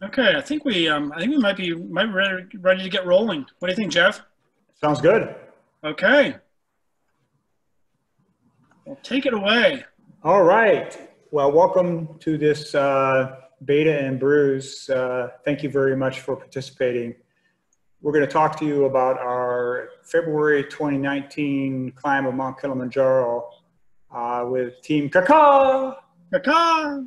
Okay, I think we um, I think we might be might be ready, ready to get rolling. What do you think, Geoff? Sounds good. Okay. Well, take it away. All right. Well, welcome to this uh, Beta and Brews. Uh, thank you very much for participating. We're going to talk to you about our February 2019 climb of Mount Kilimanjaro uh, with Team Kaka. Kaka.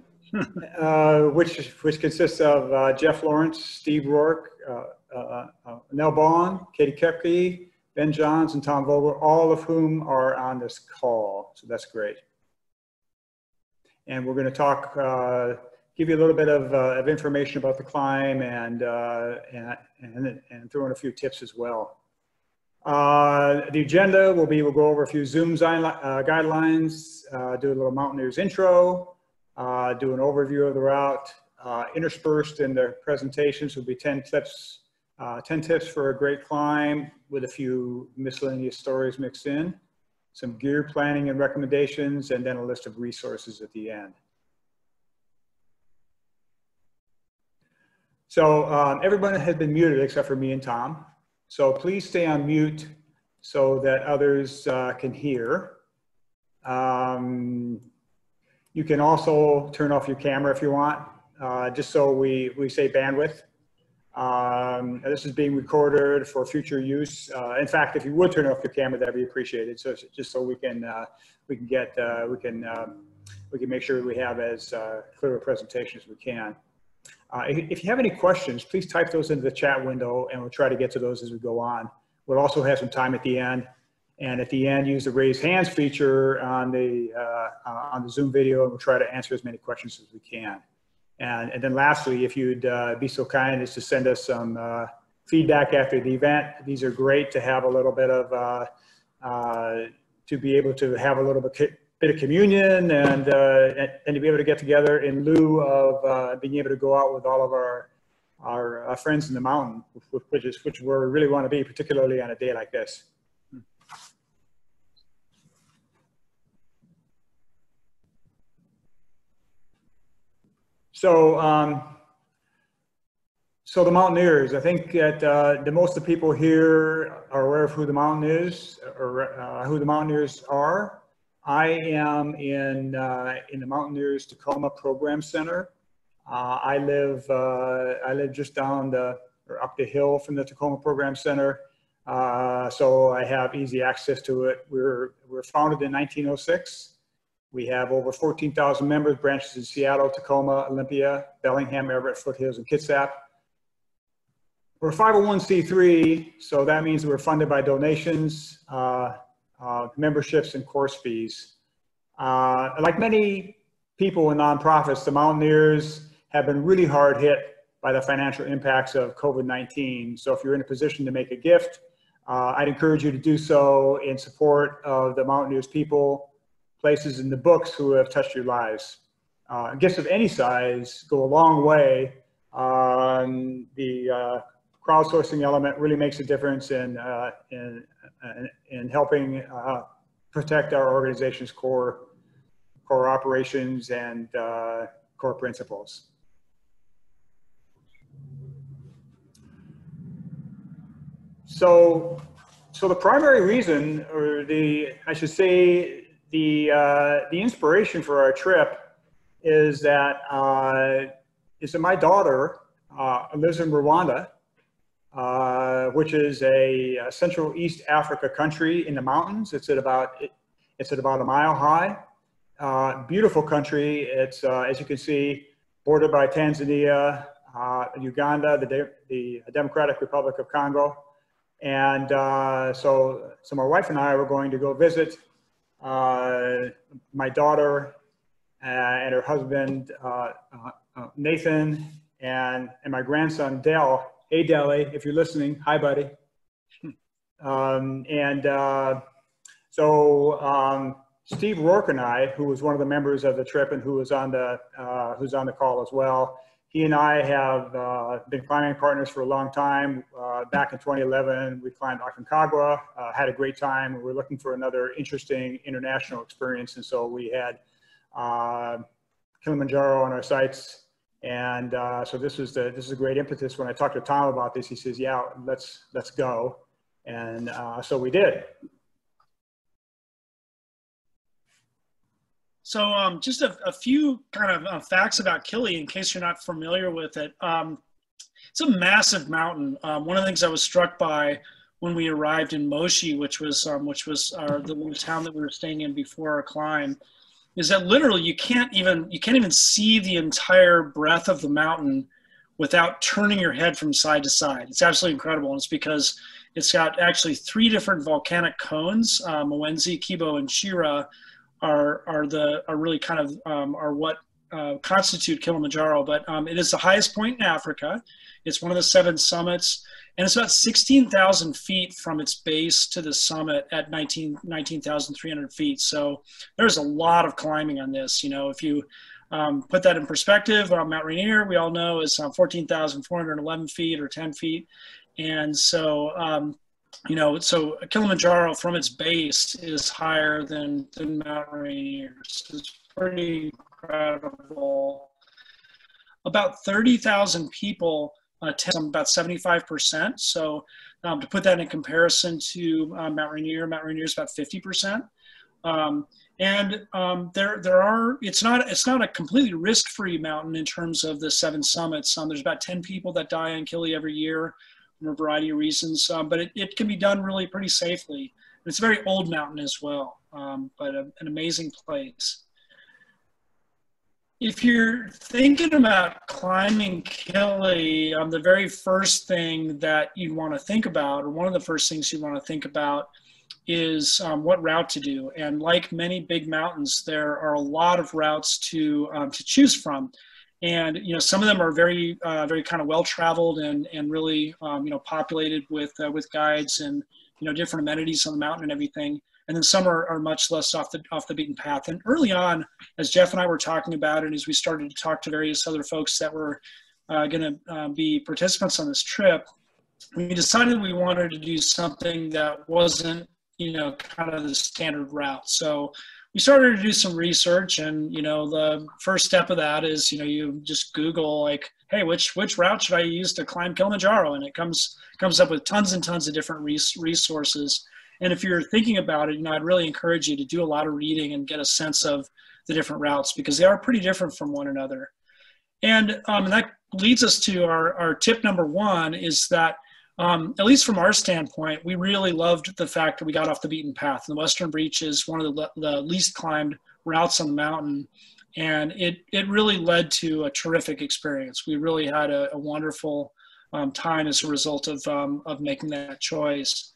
Uh, which which consists of uh, Geoff Lawrence, Steve Rourke, uh, uh, uh Nell Bond, Katie Kepke, Ben Johns, and Tom Vogl, all of whom are on this call. So that's great. And we're going to talk, give you a little bit of, of information about the climb and, and, and, and throw in a few tips as well. Uh, the agenda will be, we'll go over a few Zoom uh, guidelines, uh, do a little Mountaineers intro, uh, do an overview of the route. Uh, interspersed in the presentations will be 10 tips, uh, 10 tips for a great climb with a few miscellaneous stories mixed in, some gear planning and recommendations, and then a list of resources at the end. So um, everyone has been muted except for me and Tom. So please stay on mute so that others uh, can hear. Um, you can also turn off your camera if you want, uh, just so we, we save bandwidth. Um, this is being recorded for future use. Uh, in fact, if you would turn off your camera, that'd be appreciated. So just so we can uh, we can get uh, we can um, we can make sure we have as uh, clear a presentation as we can. Uh, if, you have any questions, please type those into the chat window, and we'll try to get to those as we go on. We'll also have some time at the end and at the end, use the raise hands feature on the, uh, uh, on the Zoom video, and we'll try to answer as many questions as we can. And, and then lastly, if you'd uh, be so kind as to send us some uh, feedback after the event. These are great to have a little bit of, uh, uh, to be able to have a little bit, of communion and, and, and, to be able to get together in lieu of being able to go out with all of our, our friends in the mountain, which is, which we really want to be, particularly on a day like this. So, um, so the Mountaineers, I think that uh, the most of the people here are aware of who the Mountain is or uh, who the Mountaineers are. I am in, uh, in the Mountaineers Tacoma Program Center. Uh, I live, uh, I live just down the, or up the hill from the Tacoma Program Center. Uh, so I have easy access to it. We were, we were founded in 1906. We have over 14,000 members, branches in Seattle, Tacoma, Olympia, Bellingham, Everett, Foothills, and Kitsap. We're 501c3, so that means we're funded by donations, uh, uh, memberships, and course fees. Uh, like many people in nonprofits, the Mountaineers have been really hard hit by the financial impacts of COVID-19. So if you're in a position to make a gift, uh, I'd encourage you to do so in support of the Mountaineers people places in the books who have touched your lives. Uh, gifts of any size go a long way. Um, the uh, crowdsourcing element really makes a difference in, uh, in, in, helping uh, protect our organization's core, core operations and uh, core principles. So, so the primary reason, or the, I should say, the, uh, the inspiration for our trip is that, uh, is that my daughter uh, lives in Rwanda, uh, which is a, a, Central East Africa country in the mountains. It's at about, it's at about a mile high. Uh, beautiful country. It's, uh, as you can see, bordered by Tanzania, Uganda, the, the Democratic Republic of Congo. And so, so my wife and I were going to go visit my daughter uh, and her husband, uh, Nathan, and, and my grandson, Dell. Hey, Deli, if you're listening, hi, buddy. um, and so um, Steve Rourke and I, who was one of the members of the trip and who was on the uh, who's on the call as well, he and I have uh, been climbing partners for a long time. Uh, back in 2011, we climbed Aconcagua, uh, had a great time. We were looking for another interesting international experience. And so we had uh, Kilimanjaro on our sights. And uh, so this was the this is a great impetus. When I talked to Tom about this, he says, "Yeah, let's let's go," and uh, so we did. So um, just a, a, few kind of uh, facts about Kili in case you're not familiar with it. Um, it's a massive mountain. Um, one of the things I was struck by when we arrived in Moshi, which was um, which was our, the little town that we were staying in before our climb, is that literally you can't even you can't even see the entire breadth of the mountain without turning your head from side to side. It's absolutely incredible, and it's because it's got actually three different volcanic cones: uh, Mawenzi, Kibo, and Shira are are the are really kind of um, are what uh, constitute Kilimanjaro. But um, it is the highest point in Africa. It's one of the seven summits, and it's about 16,000 feet from its base to the summit at 19 19,300 feet. So there's a lot of climbing on this. You know, if you um, put that in perspective, uh, Mount Rainier, we all know, is um, 14,411 feet or 10 feet. And so um, you know, so Kilimanjaro from its base is higher than, than Mount Rainier. So it's pretty incredible. About 30,000 people attend, about 75%. So um, to put that in comparison to uh, Mount Rainier, Mount Rainier is about 50%. Um, and um, there, there are. It's not. It's not a completely risk-free mountain in terms of the seven summits. Um, there's about 10 people that die on Kili every year for a variety of reasons, um, but it, it, can be done really pretty safely. It's a very old mountain as well, um, but a, an amazing place. If you're thinking about climbing Kili, um, the very first thing that you want to think about, or one of the first things you want to think about, is um, what route to do. And like many big mountains, there are a lot of routes to um, to choose from and you know some of them are very uh, very kind of well traveled and and really um, you know populated with uh, with guides and you know different amenities on the mountain and everything. And then some are, are much less off the off the beaten path. And early on as geoff and i were talking about and as we started to talk to various other folks that were uh, going to uh, be participants on this trip we decided we wanted to do something that wasn't you know kind of the standard route. So we started to do some research and you know the first step of that is you know you just google like hey which which route should i use to climb kilimanjaro? And it comes comes up with tons and tons of different res- resources. And if you're thinking about it you know i'd really encourage you to do a lot of reading and get a sense of the different routes because they are pretty different from one another. And, um, and that leads us to our, our tip number one is that um, at least from our standpoint, we really loved the fact that we got off the beaten path. The Western Breach is one of the, the least climbed routes on the mountain, and it, it really led to a terrific experience. We really had a, a wonderful um, time as a result of, um, of making that choice.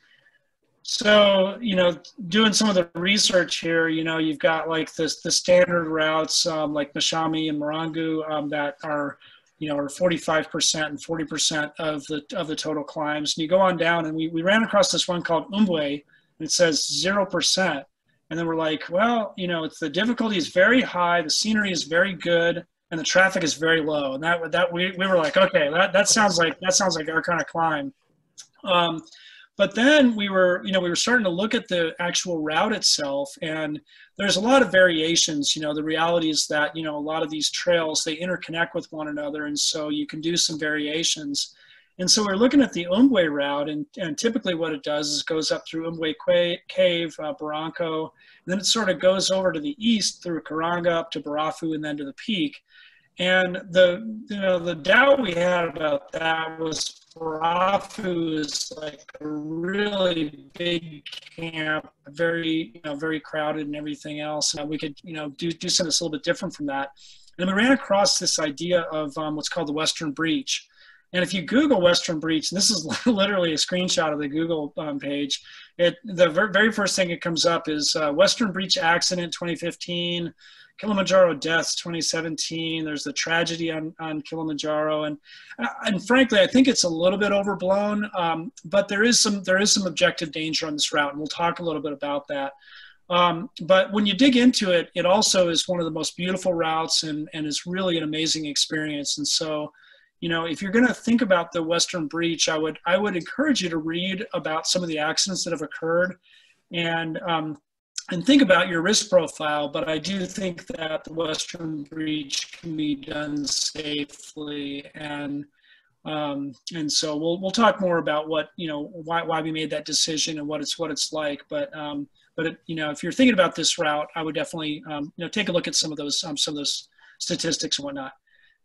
So, you know, doing some of the research here, you know, you've got like this, the standard routes um, like Machame and Marangu um, that are you know, or 45% and 40% of the of the total climbs. And you go on down, and we, we ran across this one called Umbwe, and it says zero percent. And then we're like, well, you know, it's the difficulty is very high, the scenery is very good, and the traffic is very low. And that that we, we were like, okay, that, that sounds like that sounds like our kind of climb. Um, but then we were, you know, we were starting to look at the actual route itself, and there's a lot of variations. You know, the reality is that you know a lot of these trails they interconnect with one another, and so you can do some variations. And so we're looking at the Umbwe route, and, and typically what it does is goes up through Umbwe Cave, uh, Barranco, then it sort of goes over to the east through Karanga up to Barafu and then to the peak. And the you know the doubt we had about that was Barafu is like a really big camp, very you know very crowded and everything else. And we could you know do do something that's a little bit different from that. And we ran across this idea of um, what's called the Western Breach. And if you Google Western Breach, and this is literally a screenshot of the Google um, page. It the very first thing that comes up is uh, Western Breach accident 2015. Kilimanjaro deaths 2017. There's the tragedy on, on Kilimanjaro, and uh, and frankly, I think it's a little bit overblown. Um, but there is some there is some objective danger on this route, and we'll talk a little bit about that. Um, but when you dig into it, it also is one of the most beautiful routes, and and is really an amazing experience. And so, you know, if you're going to think about the Western Breach, I would I would encourage you to read about some of the accidents that have occurred, and um, and think about your risk profile. But I do think that the Western Breach can be done safely, and um, and so we'll we'll talk more about what you know why why we made that decision and what it's what it's like. But um, but it, you know if you're thinking about this route, I would definitely um, you know take a look at some of those um, some of those statistics and whatnot.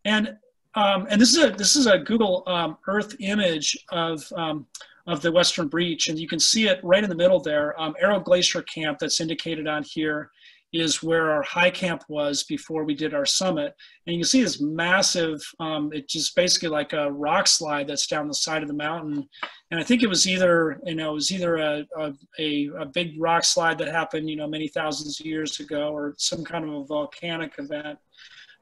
And um, and this is a this is a Google um, Earth image of um, of the Western Breach, and you can see it right in the middle there. Um, Arrow Glacier Camp that's indicated on here is where our high camp was before we did our summit, and you can see this massive. Um, it's just basically like a rock slide that's down the side of the mountain, and I think it was either you know it was either a a, a big rock slide that happened you know many thousands of years ago, or some kind of a volcanic event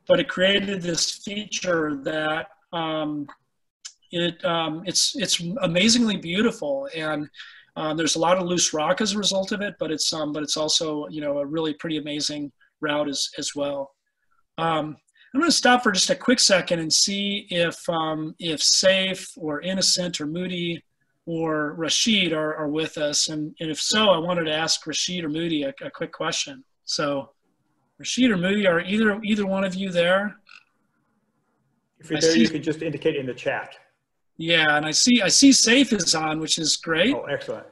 but it created this feature that um, it um, it's it's amazingly beautiful and um, there's a lot of loose rock as a result of it, but it's um, but it's also you know a really pretty amazing route as as well. Um, I'm going to stop for just a quick second and see if um, if Safe or Innocent or Moody or Rashid are, are with us, and, and if so, I wanted to ask Rashid or Moody a, a quick question. So. Rashid or Moody, are either either one of you there? If you're I there, see, you can just indicate in the chat. Yeah, and I see I see Safe is on, which is great. Oh, excellent.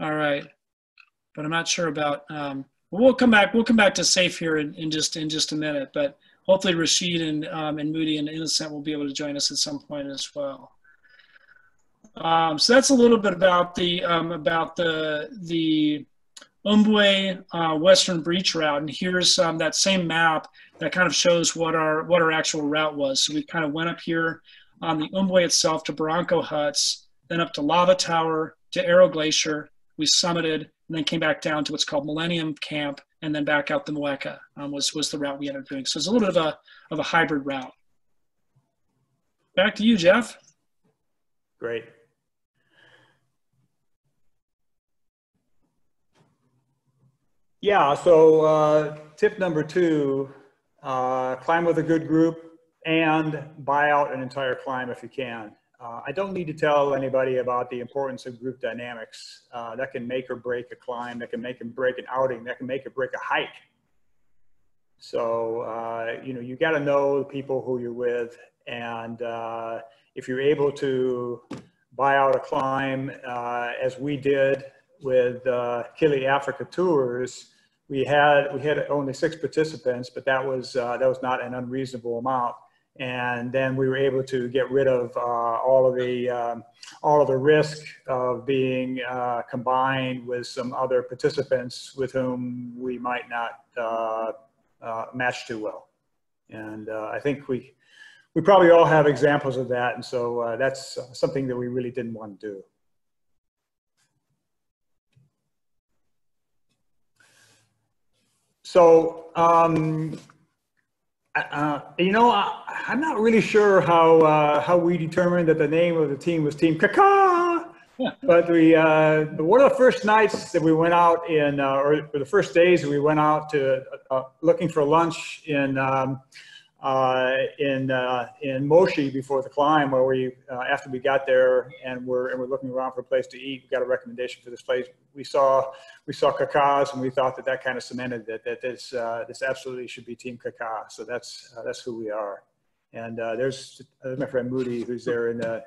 All right, but I'm not sure about. Um, we'll come back. We'll come back to Safe here in, in just in just a minute. But hopefully, Rashid and um, and Moody and Innocent will be able to join us at some point as well. Um, so that's a little bit about the um, about the the Umbwe uh, Western Breach route, and here's um, that same map that kind of shows what our what our actual route was. So we kind of went up here on the Umbwe itself to Barranco Huts, then up to Lava Tower to Arrow Glacier. We summited and then came back down to what's called Millennium Camp, and then back out the Mweka um, was was the route we ended up doing. So it's a little bit of a of a hybrid route. Back to you, Geoff. Great. Yeah, so uh, tip number two, uh, climb with a good group and buy out an entire climb if you can. Uh, I don't need to tell anybody about the importance of group dynamics. Uh, that can make or break a climb, that can make and break an outing, that can make or break a hike. So, uh, you know, you got to know the people who you're with. And uh, if you're able to buy out a climb, as we did with uh, Kili Africa Tours, we had we had only six participants, but that was uh, that was not an unreasonable amount. And then we were able to get rid of uh, all of the um, all of the risk of being uh, combined with some other participants with whom we might not uh, uh, match too well. And uh, I think we we probably all have examples of that, and so that's something that we really didn't want to do. So, um, uh, you know, I, am not really sure how uh, how we determined that the name of the team was Team Kaka. but we uh, one of the first nights that we went out in, uh, or, the first days that we went out to uh, looking for lunch in um, uh, in uh, in Moshi before the climb, where we uh, after we got there and we're and we're looking around for a place to eat, we got a recommendation for this place. We saw we saw Kaka's, and we thought that that kind of cemented that that this uh, this absolutely should be Team Kaka. So that's uh, that's who we are. And uh, there's, there's my friend Moody, who's there in the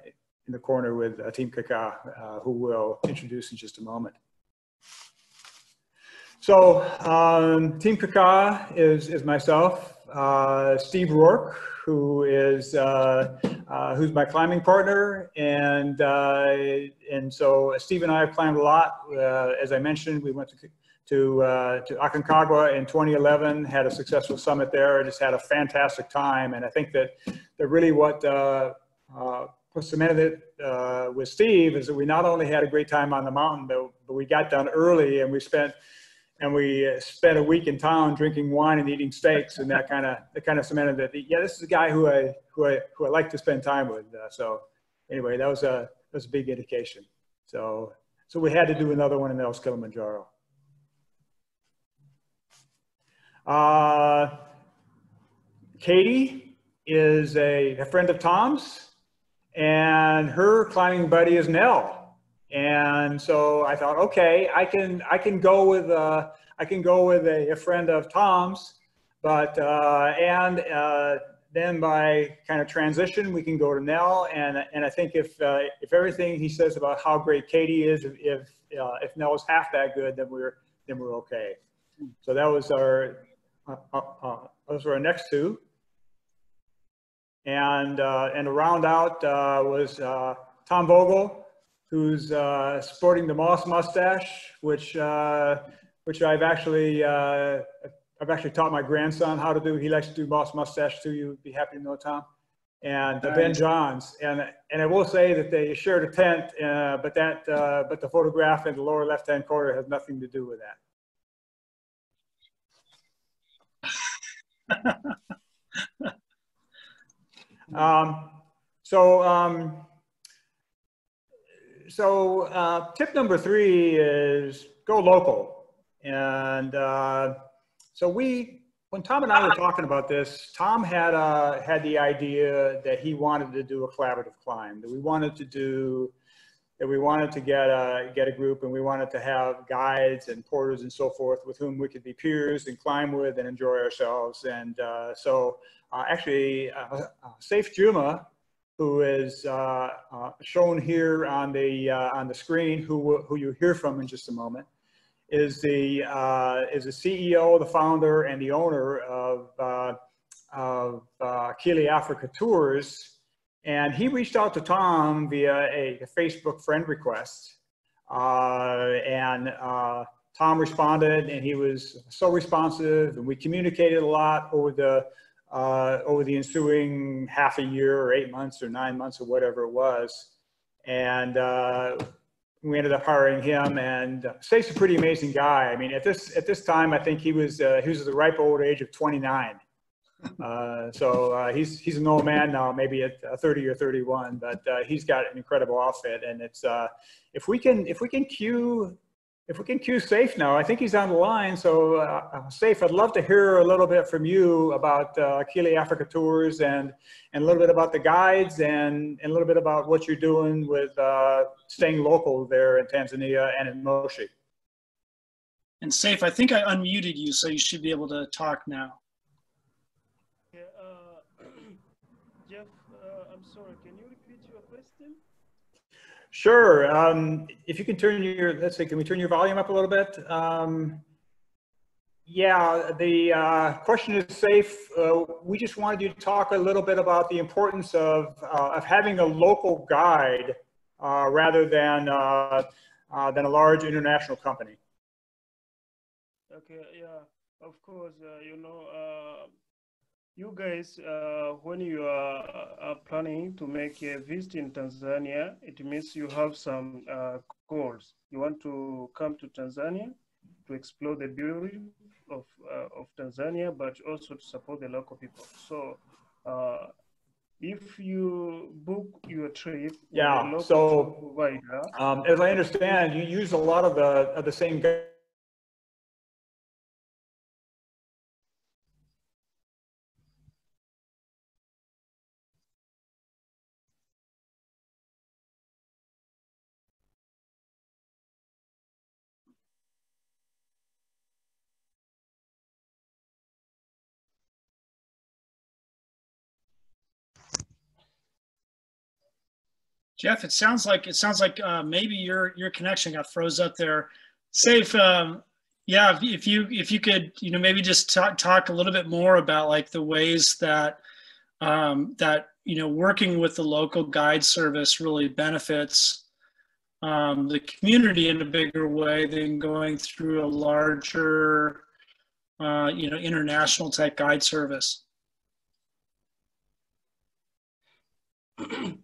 in the corner with Team Kaka, who we'll introduce in just a moment. So um, Team Kaka is is myself uh, Steve Rourke, who is uh, uh, who's my climbing partner, and uh, and so Steve and I have climbed a lot. Uh, as I mentioned, we went to to uh, to Aconcagua in 2011, had a successful summit there. Just had a fantastic time, and I think that that really what cemented it with Steve is that we not only had a great time on the mountain, but, but we got done early and we spent and we uh, spent a week in town drinking wine and eating steaks, and that kind of that kind of cemented that. Yeah, this is a guy who I who I who I like to spend time with. Uh, so anyway, that was a that was a big indication. So so we had to do another one in El Kilimanjaro. Uh, Katie is a, a friend of Tom's, and her climbing buddy is Nell. And so I thought, okay, I can I can go with uh, I can go with a, a friend of Tom's, but uh, and uh, then by kind of transition, we can go to Nell. And and I think if uh, if everything he says about how great Katie is, if if, uh, if Nell is half that good, then we're then we're okay. So that was our uh, uh, those were our next two. And and to round out was Tom Vogl, who's uh, sporting the Moss mustache, which uh, which I've actually uh, I've actually taught my grandson how to do. He likes to do Moss mustache too. You'd be happy to know, Tom. And uh, Ben Johns, and and I will say that they shared a tent, uh, but that uh, but the photograph in the lower left-hand corner has nothing to do with that. um, so um, so uh, tip number three is go local. And uh, so we, when Tom and I were talking about this, Tom had uh, had the idea that he wanted to do a collaborative climb, that we wanted to do, that we wanted to get a, get a group and we wanted to have guides and porters and so forth with whom we could be peers and climb with and enjoy ourselves. And uh, so uh, actually, uh, Safe Juma, who is uh, uh, shown here on the uh, on the screen, who who you hear from in just a moment, is the uh, is the CEO, the founder, and the owner of uh, of uh, Kili Africa Tours, and he reached out to Tom via a, a Facebook friend request, and Tom responded, and he was so responsive, and we communicated a lot over the uh, over the ensuing half a year or eight months or nine months or whatever it was. And uh, we ended up hiring him and State's a pretty amazing guy. I mean, at this, at this time, I think he was, uh, he was at the ripe old age of 29. Uh, so uh, he's, he's an old man now, maybe at uh, 30 or 31, but uh, he's got an incredible outfit. And it's, uh, if we can, if we can cue if we can cue Safe now, I think he's on the line. So uh, uh, Safe, I'd love to hear a little bit from you about uh, Kili Africa Tours and, and a little bit about the guides and, and a little bit about what you're doing with uh, staying local there in Tanzania and in Moshi. And Safe, I think I unmuted you, so you should be able to talk now. Yeah, uh, Geoff, uh, I'm sorry, can you repeat your question? Sure. Um, if you can turn your, let's see, can we turn your volume up a little bit? Um, yeah, the uh, question is safe. Uh, we just wanted you to talk a little bit about the importance of, uh, of having a local guide uh, rather than, uh, uh, than a large international company. Okay, yeah, of course, you know, you guys, uh, when you are, are, planning to make a visit in Tanzania, it means you have some uh, goals. You want to come to Tanzania to explore the beauty of, uh, of Tanzania, but also to support the local people. So uh, if you book your trip, yeah. So provider, um, as I understand, you use a lot of the of the same Geoff, it sounds like it sounds like uh, maybe your your connection got froze up there. Safe, um, yeah. If, you if you could, you know, maybe just talk talk a little bit more about like the ways that um, that you know working with the local guide service really benefits um, the community in a bigger way than going through a larger, uh, you know, international type guide service.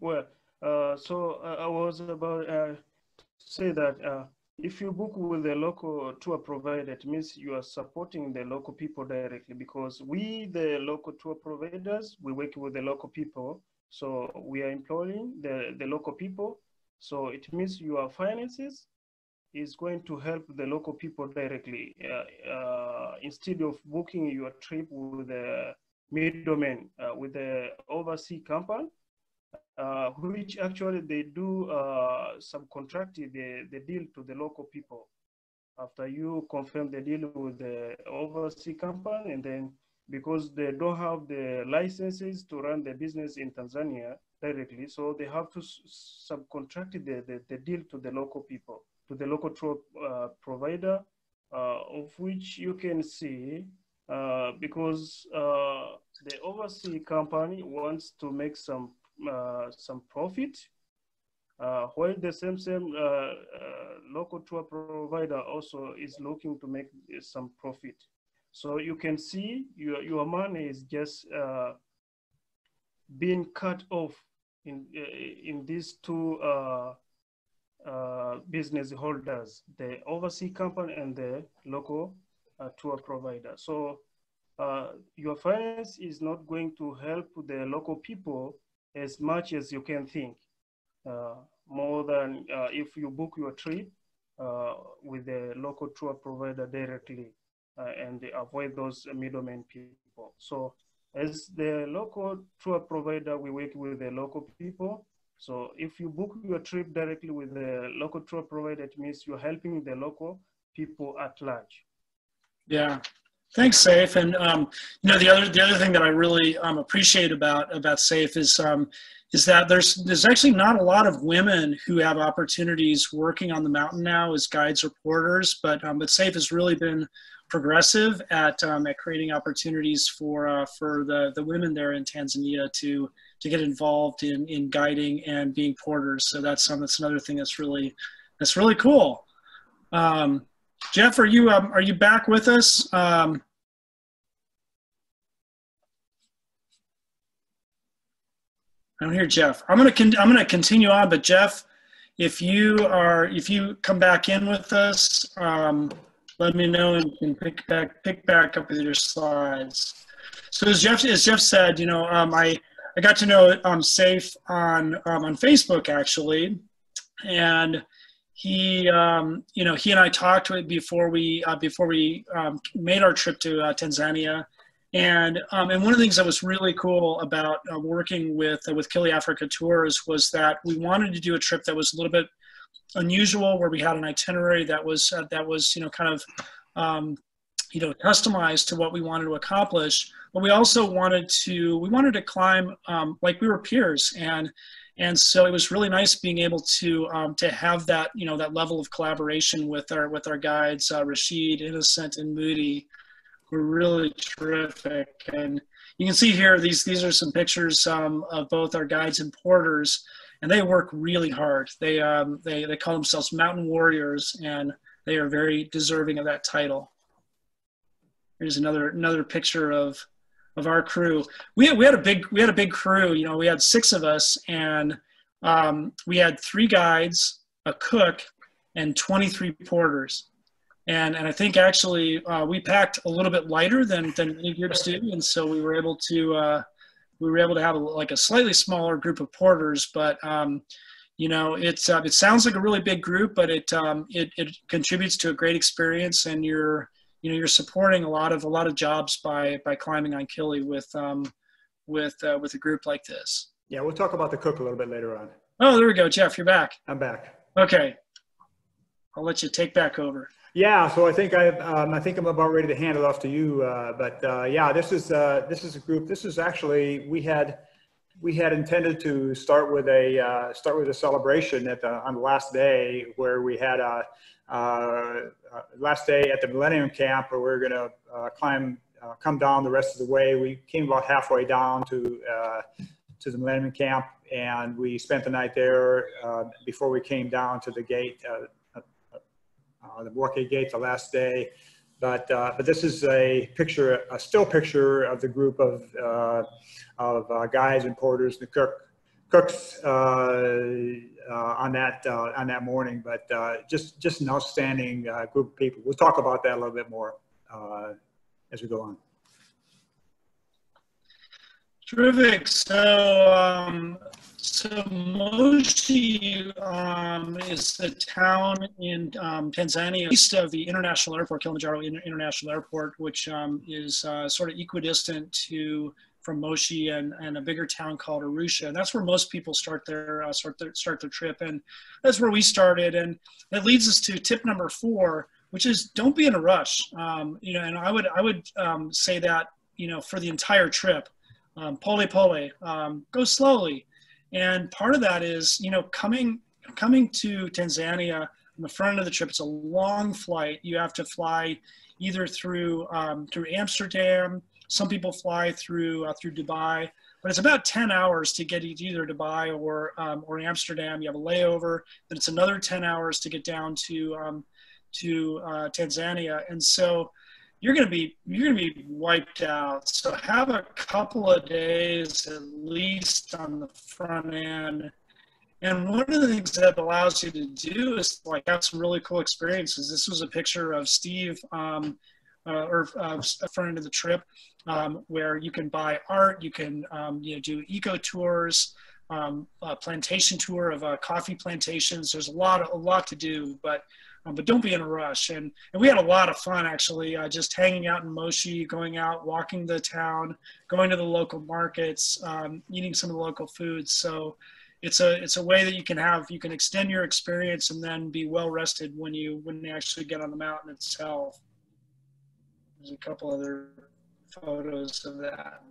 well so uh, I was about uh, to say that uh, if you book with a local tour provider, it means you are supporting the local people directly because we, the local tour providers, we work with the local people. So we are employing the, the local people. So it means your finances is going to help the local people directly uh, uh, instead of booking your trip with the middleman, with the overseas company uh, which actually they do uh, subcontract the, the deal to the local people. After you confirm the deal with the overseas company, and then because they don't have the licenses to run the business in Tanzania directly, so they have to subcontract the, the, the, deal to the local people, to the local tour uh, provider, uh, of which you can see uh, because uh, the overseas company wants to make some some profit, uh, while the same same uh, uh, local tour provider also is looking to make some profit. So you can see your your money is just being cut off in in these two uh, business holders, the overseas company and the local uh, tour provider. So uh, your finance is not going to help the local people as much as you can think. Uh, more than uh, if you book your trip uh, with the local tour provider directly and avoid those middlemen people. So as the local tour provider, we work with the local people. So if you book your trip directly with the local tour provider, it means you're helping the local people at large. Yeah, Thanks, Saif. And um, you know, the other the other thing that I really um, appreciate about about Saif is um, is that there's there's actually not a lot of women who have opportunities working on the mountain now as guides or porters, but um, but Saif has really been progressive at um, at creating opportunities for uh, for the the women there in Tanzania to to get involved in in guiding and being porters. So that's um, that's another thing that's really that's really cool. Um, Geoff, are you um, are you back with us? Um, I don't hear Geoff. I'm gonna I'm gonna continue on, but Geoff, if you are if you come back in with us, um, let me know and can pick back pick back up with your slides. So as Geoff as Geoff said, you know, um, I I got to know um, Saif on um, on Facebook actually, and he um, you know he and I talked before we uh, before we um, made our trip to uh, Tanzania, and um, and one of the things that was really cool about uh, working with uh, with Kili Africa Tours was that we wanted to do a trip that was a little bit unusual, where we had an itinerary that was uh, that was you know kind of um, you know customized to what we wanted to accomplish, but we also wanted to we wanted to climb um, like we were peers. And and so it was really nice being able to um, to have that you know that level of collaboration with our with our guides uh, Rashid, Innocent, and Moody were really terrific. And you can see here these these are some pictures um, of both our guides and porters, and they work really hard. They um, they they call themselves mountain warriors, and they are very deserving of that title. Here's another another picture of of our crew. We had, we had a big we had a big crew. You know, we had six of us, and um, we had three guides, a cook, and 23 porters. And and I think actually uh, we packed a little bit lighter than than many groups do, and so we were able to uh, we were able to have a, like a slightly smaller group of porters, but. Um, you know, it's uh, it sounds like a really big group, but it, um, it it contributes to a great experience, and you're you know you're supporting a lot of a lot of jobs by by climbing on Kili with um, with uh, with a group like this. Yeah, we'll talk about the cook a little bit later on. Oh, there we go, Geoff. You're back. I'm back. Okay, I'll let you take back over. Yeah, so I think I um, I think I'm about ready to hand it off to you. Uh, but uh, yeah, this is uh, this is a group. This is actually we had we had intended to start with a uh, start with a celebration at the, on the last day where we had a uh, last day at the Millennium Camp where we are going to uh, climb, come down the rest of the way. We came about halfway down to to the Millennium Camp, and we spent the night there before we came down to the gate, the Mweka Gate, the last day. But, uh, but this is a picture, a still picture of the group of, uh, of uh, guides and porters, the cook, cooks uh, on that uh, on that morning. But uh, just just an outstanding group of people. We'll talk about that a little bit more as we go on. Terrific. So, um, so Moshi um, is a town in um, Tanzania, east of the international airport, Kilimanjaro International Airport, which um, is uh, sort of equidistant to from Moshi and, and a bigger town called Arusha. And that's where most people start their, uh, start their, start their trip. And that's where we started. And that leads us to tip number four, which is don't be in a rush. Um, you know, and I would, I would um, say that, you know, for the entire trip, um, pole pole, um, go slowly. And part of that is, you know, coming, coming to Tanzania on the front of the trip, it's a long flight. You have to fly either through, um, through Amsterdam, some people fly through uh, through Dubai, but it's about 10 hours to get either Dubai or um, or Amsterdam. You have a layover, then it's another 10 hours to get down to um, to uh, Tanzania, and so you're going to be you're going to be wiped out. So have a couple of days at least on the front end. And one of the things that allows you to do is like have some really cool experiences. This was a picture of Steve um, uh, or uh, front of the trip um, where you can buy art, you can um, you know, do eco tours, um, a plantation tour of uh, coffee plantations. There's a lot, a lot to do, but um, but don't be in a rush. And and we had a lot of fun actually, uh, just hanging out in Moshi, going out, walking the town, going to the local markets, um, eating some of the local foods. So it's a it's a way that you can have you can extend your experience and then be well rested when you when you actually get on the mountain itself. There's a couple other photos of that.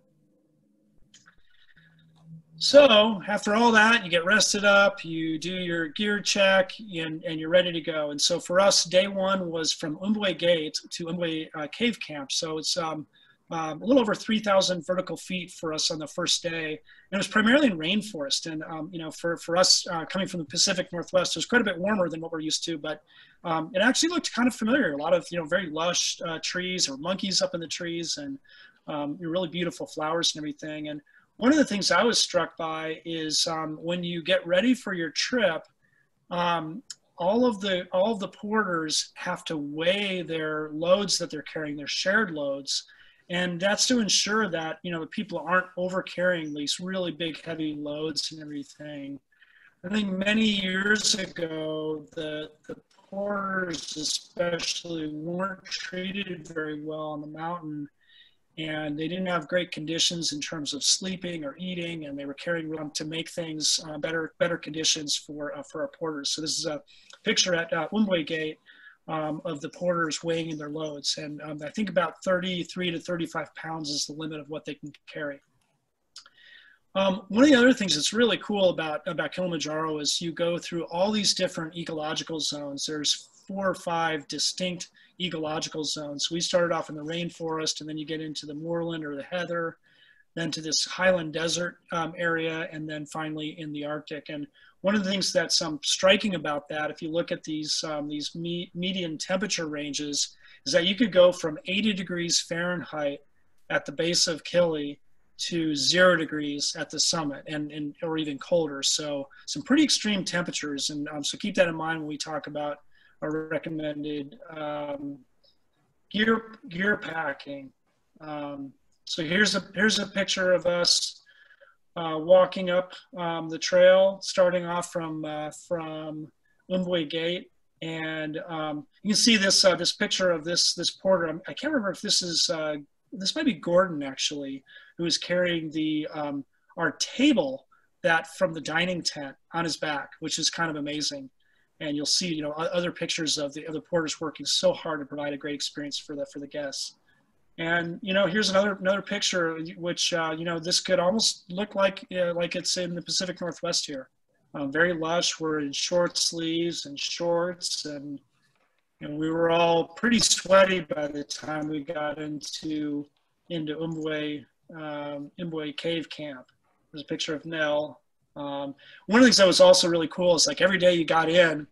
So after all that, you get rested up, you do your gear check, and, and you're ready to go. And so for us, day one was from Umbwe Gate to Umbwe uh, Cave Camp. So it's um, um, a little over 3,000 vertical feet for us on the first day. And it was primarily in rainforest. And, um, you know, for, for us uh, coming from the Pacific Northwest, it was quite a bit warmer than what we're used to, but um, it actually looked kind of familiar. A lot of, you know, very lush uh, trees or monkeys up in the trees and um, really beautiful flowers and everything. And one of the things I was struck by is um, when you get ready for your trip, um, all of the all of the porters have to weigh their loads that they're carrying, their shared loads, and that's to ensure that you know the people aren't over carrying these really big heavy loads and everything i think many years ago the the porters especially weren't treated very well on the mountain and they didn't have great conditions in terms of sleeping or eating and they were carrying around to make things uh, better better conditions for uh, for our porters so this is a picture at uh, Gate um, of the porters weighing in their loads. And um, I think about 33 to 35 pounds is the limit of what they can carry. Um, one of the other things that's really cool about, about Kilimanjaro is you go through all these different ecological zones. There's four or five distinct ecological zones. We started off in the rainforest and then you get into the moorland or the heather, then to this highland desert um, area, and then finally in the Arctic. And one of the things that's um, striking about that, if you look at these, um, these me median temperature ranges, is that you could go from 80 degrees Fahrenheit at the base of Kili to zero degrees at the summit and, and or even colder. So some pretty extreme temperatures. And um, so keep that in mind when we talk about our recommended um, gear, gear packing. Um, so here's a, here's a picture of us uh, walking up um, the trail, starting off from uh, from Umbwe Gate, and um, you can see this uh, this picture of this this porter. I can't remember if this is uh, this might be Gordon actually, who is carrying the um, our table that from the dining tent on his back, which is kind of amazing. And you'll see, you know, other pictures of the other porters working so hard to provide a great experience for the for the guests. And you know, here's another another picture, which uh, you know this could almost look like uh, like it's in the Pacific Northwest here. Um, very lush. We're in short sleeves and shorts, and and we were all pretty sweaty by the time we got into into Umbwe um, Umbwe Cave Camp. There's a picture of Nell. Um, one of the things that was also really cool is like every day you got in,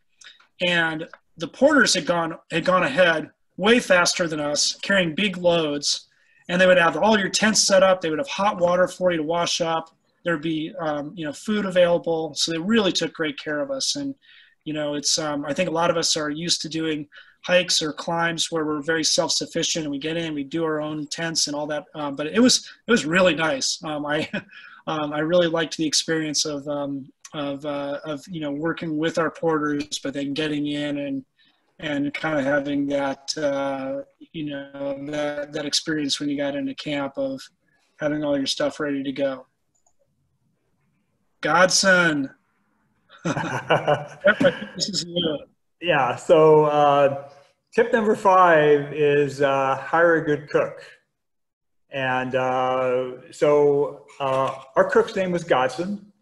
and the porters had gone had gone ahead way faster than us, carrying big loads. And they would have all your tents set up. They would have hot water for you to wash up. There'd be, um, you know, food available. So they really took great care of us. And, you know, it's, um, I think a lot of us are used to doing hikes or climbs where we're very self-sufficient and we get in, we do our own tents and all that. Um, but it was, it was really nice. Um, I, um, I really liked the experience of, um, of, uh, of, you know, working with our porters, but then getting in and, and kind of having that uh, you know that that experience when you got into camp of having all your stuff ready to go. Godson. Yeah. So uh, tip number five is uh, hire a good cook. And uh, so uh, our cook's name was Godson.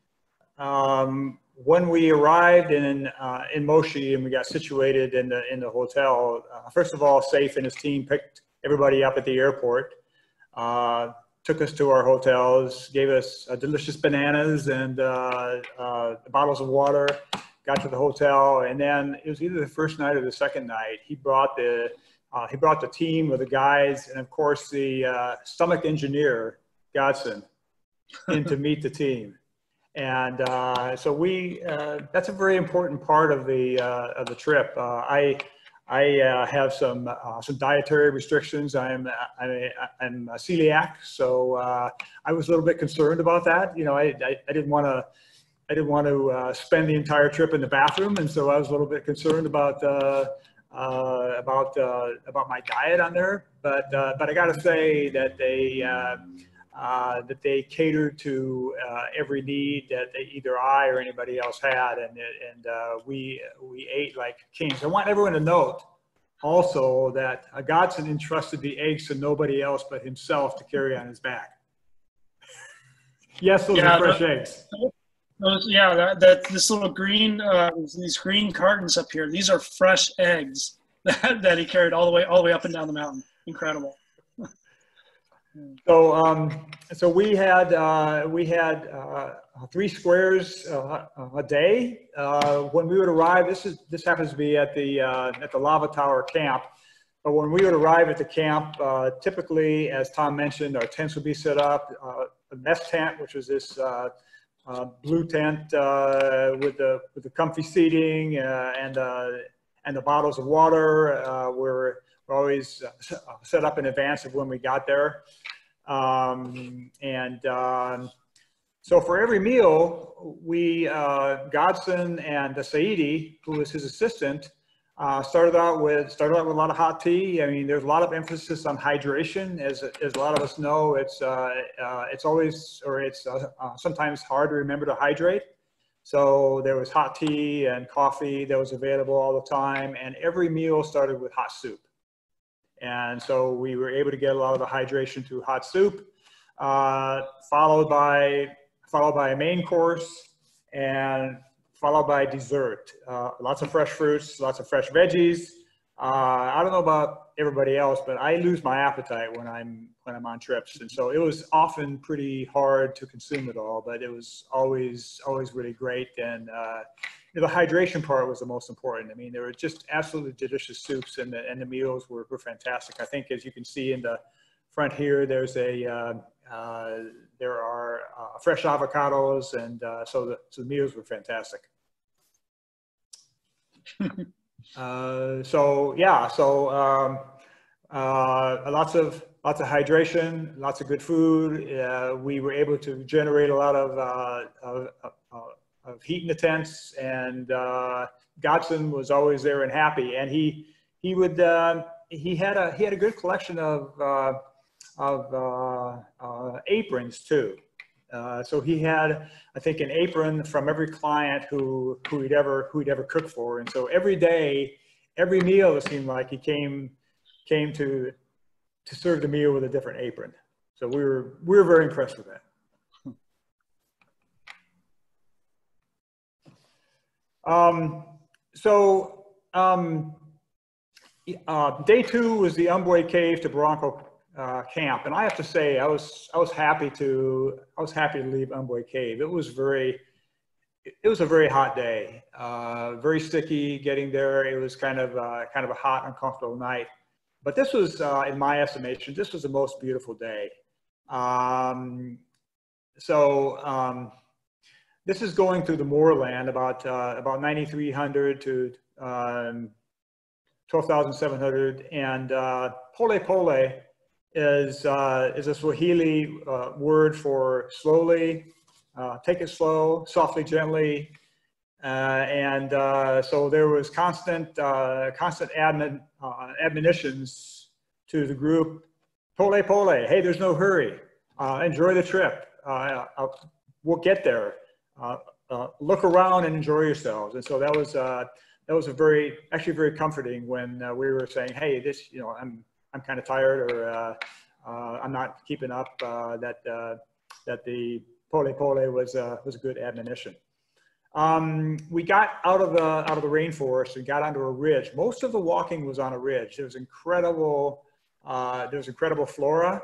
Um, when we arrived in uh, in Moshi and we got situated in the in the hotel, uh, first of all, Safe and his team picked everybody up at the airport, took us to our hotels, gave us uh, delicious bananas and uh, uh, bottles of water. Got to the hotel, and then it was either the first night or the second night. He brought the he brought the team of the guys, and of course the stomach engineer Godson in to meet the team. And uh, so we, uh, that's a very important part of the, uh, of the trip. Uh, I, I uh, have some, uh, some dietary restrictions. I'm, I'm, I'm a celiac, so uh, I was a little bit concerned about that. You know, I, I, I didn't want to, I didn't want to uh, spend the entire trip in the bathroom, and so I was a little bit concerned about uh, about about my diet on there. But but I got to say that they uh, that they catered to uh, every need that they, either I or anybody else had, and and uh, we we ate like kings. I want everyone to note also that Godson entrusted the eggs to nobody else but himself to carry on his back. yes, those yeah, are fresh the, eggs. Those, yeah, that, that this little green uh, these green cartons up here. These are fresh eggs that, that he carried all the way all the way up and down the mountain. Incredible. So, um, so we had uh, we had uh, three squares uh, a day. Uh, when we would arrive, this is this happens to be at the uh, at the Lava Tower camp. But when we would arrive at the camp, uh, typically, as Tom mentioned, our tents would be set up. a mess tent, which was this blue tent with the with the comfy seating and and the bottles of water were always uh, set up in advance of when we got there. Um, and um, so for every meal, we, uh, Godson and the Saidi, who was his assistant, uh, started out with started out with a lot of hot tea. I mean, there's a lot of emphasis on hydration, as, as a lot of us know. It's uh, uh, it's always or it's uh, uh, sometimes hard to remember to hydrate. So there was hot tea and coffee that was available all the time, and every meal started with hot soup. And so we were able to get a lot of the hydration through hot soup, uh, followed by followed by a main course and followed by dessert. Uh, lots of fresh fruits, lots of fresh veggies. Uh, I don't know about everybody else, but I lose my appetite when I'm when I'm on trips, and so it was often pretty hard to consume it all. But it was always always really great, and uh, the hydration part was the most important. I mean, there were just absolutely delicious soups, and the, and the meals were, were fantastic. I think, as you can see in the front here, there's a uh, uh, there are uh, fresh avocados, and uh, so, the, so the meals were fantastic. Uh, so yeah, so um, uh, lots of lots of hydration, lots of good food. we were able to generate a lot of, of heat in the tents, and uh, Godson was always there and happy. And he he would uh, he had a he had a good collection of uh, of uh, uh, aprons too. Uh, so he had, I think, an apron from every client who who he'd ever who he'd ever cooked for. And so every day, every meal, it seemed like he came came to to serve the meal with a different apron. So we were we were very impressed with that. Um, so um, uh, day two was the Umbwe Cave to Barranco uh, camp, and I have to say I was I was happy to I was happy to leave Umbwe Cave. It was very it was a very hot day, uh, very sticky getting there. It was kind of uh, kind of a hot, uncomfortable night. But this was, uh, in my estimation, this was the most beautiful day. Um, so um, this is going through the moorland about uh, about 9,300 to um, 12,700, and uh, pole pole is uh, is a Swahili uh, word for slowly, uh, take it slow, softly, gently, uh, and so there was constant constant admon, admonitions to the group, pole pole, hey, there's no hurry. enjoy the trip. We'll get there. Uh, uh, look around and enjoy yourselves. And so that was uh, that was a very actually very comforting when we were saying, hey, this you know I'm I'm kind of tired or I'm not keeping up. that that the pole pole was was a good admonition. Um, we got out of the out of the rainforest and got onto a ridge. Most of the walking was on a ridge. There was incredible uh, there was incredible flora.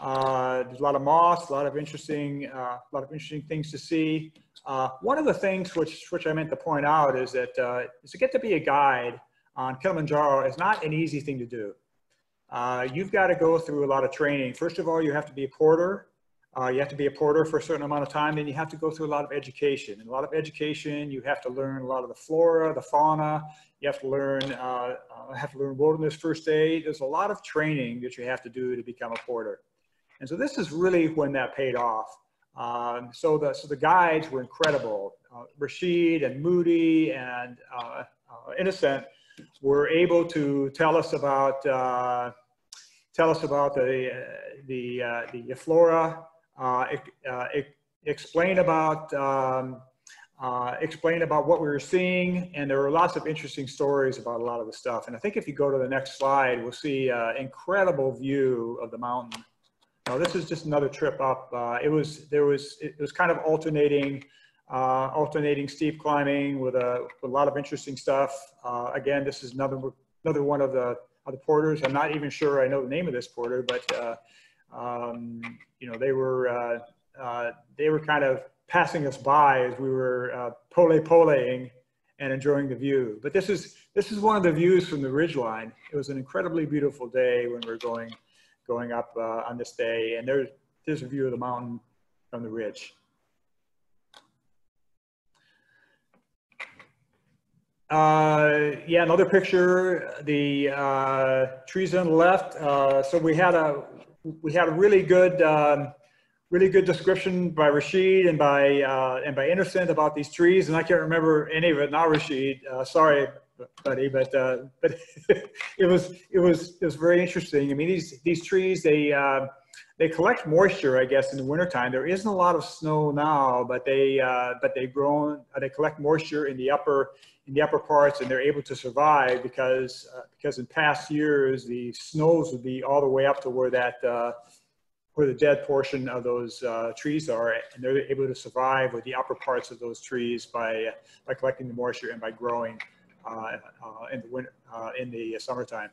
Uh, there's a lot of moss, a lot of interesting uh, a lot of interesting things to see. Uh, one of the things which which I meant to point out is that uh, to get to be a guide on Kilimanjaro is not an easy thing to do. Uh, you've got to go through a lot of training. First of all, you have to be a porter. Uh, you have to be a porter for a certain amount of time, then you have to go through a lot of education. And a lot of education, you have to learn a lot of the flora, the fauna. You have to learn uh, uh, have to learn wilderness first aid. There's a lot of training that you have to do to become a porter. And so this is really when that paid off. Um, so the so the guides were incredible. Uh, Rashid and Moody and uh, uh, Innocent were able to tell us about tell us about the the the flora uh, uh, explain about um, uh, explain about what we were seeing, and there were lots of interesting stories about a lot of the stuff. And I think if you go to the next slide, we'll see an incredible view of the mountain. Now, this is just another trip up. Uh, it was there was it was kind of alternating, uh, alternating steep climbing with a, with a lot of interesting stuff. Uh, again, this is another another one of the of the porters. I'm not even sure I know the name of this porter, but um, you know, they were, uh, uh, they were kind of passing us by as we were uh, pole poleing and enjoying the view. But this is, this is one of the views from the ridgeline. It was an incredibly beautiful day when we were going, going up uh, on this day. And there's, there's a view of the mountain from the ridge. Uh, yeah, another picture, the uh, trees on the left. Uh, so we had a, we had a really good, um, really good description by Rashid and by uh, and by Innocent about these trees, and I can't remember any of it now, Rashid. Uh, sorry, buddy, but uh, but it was it was it was very interesting. I mean, these these trees they uh, they collect moisture, I guess, in the wintertime. There isn't a lot of snow now, but they uh, but they grown uh, they collect moisture in the upper in the upper parts, and they're able to survive because uh, because in past years the snows would be all the way up to where that uh, where the dead portion of those uh, trees are, and they're able to survive with the upper parts of those trees by by collecting the moisture and by growing in the winter in the summertime.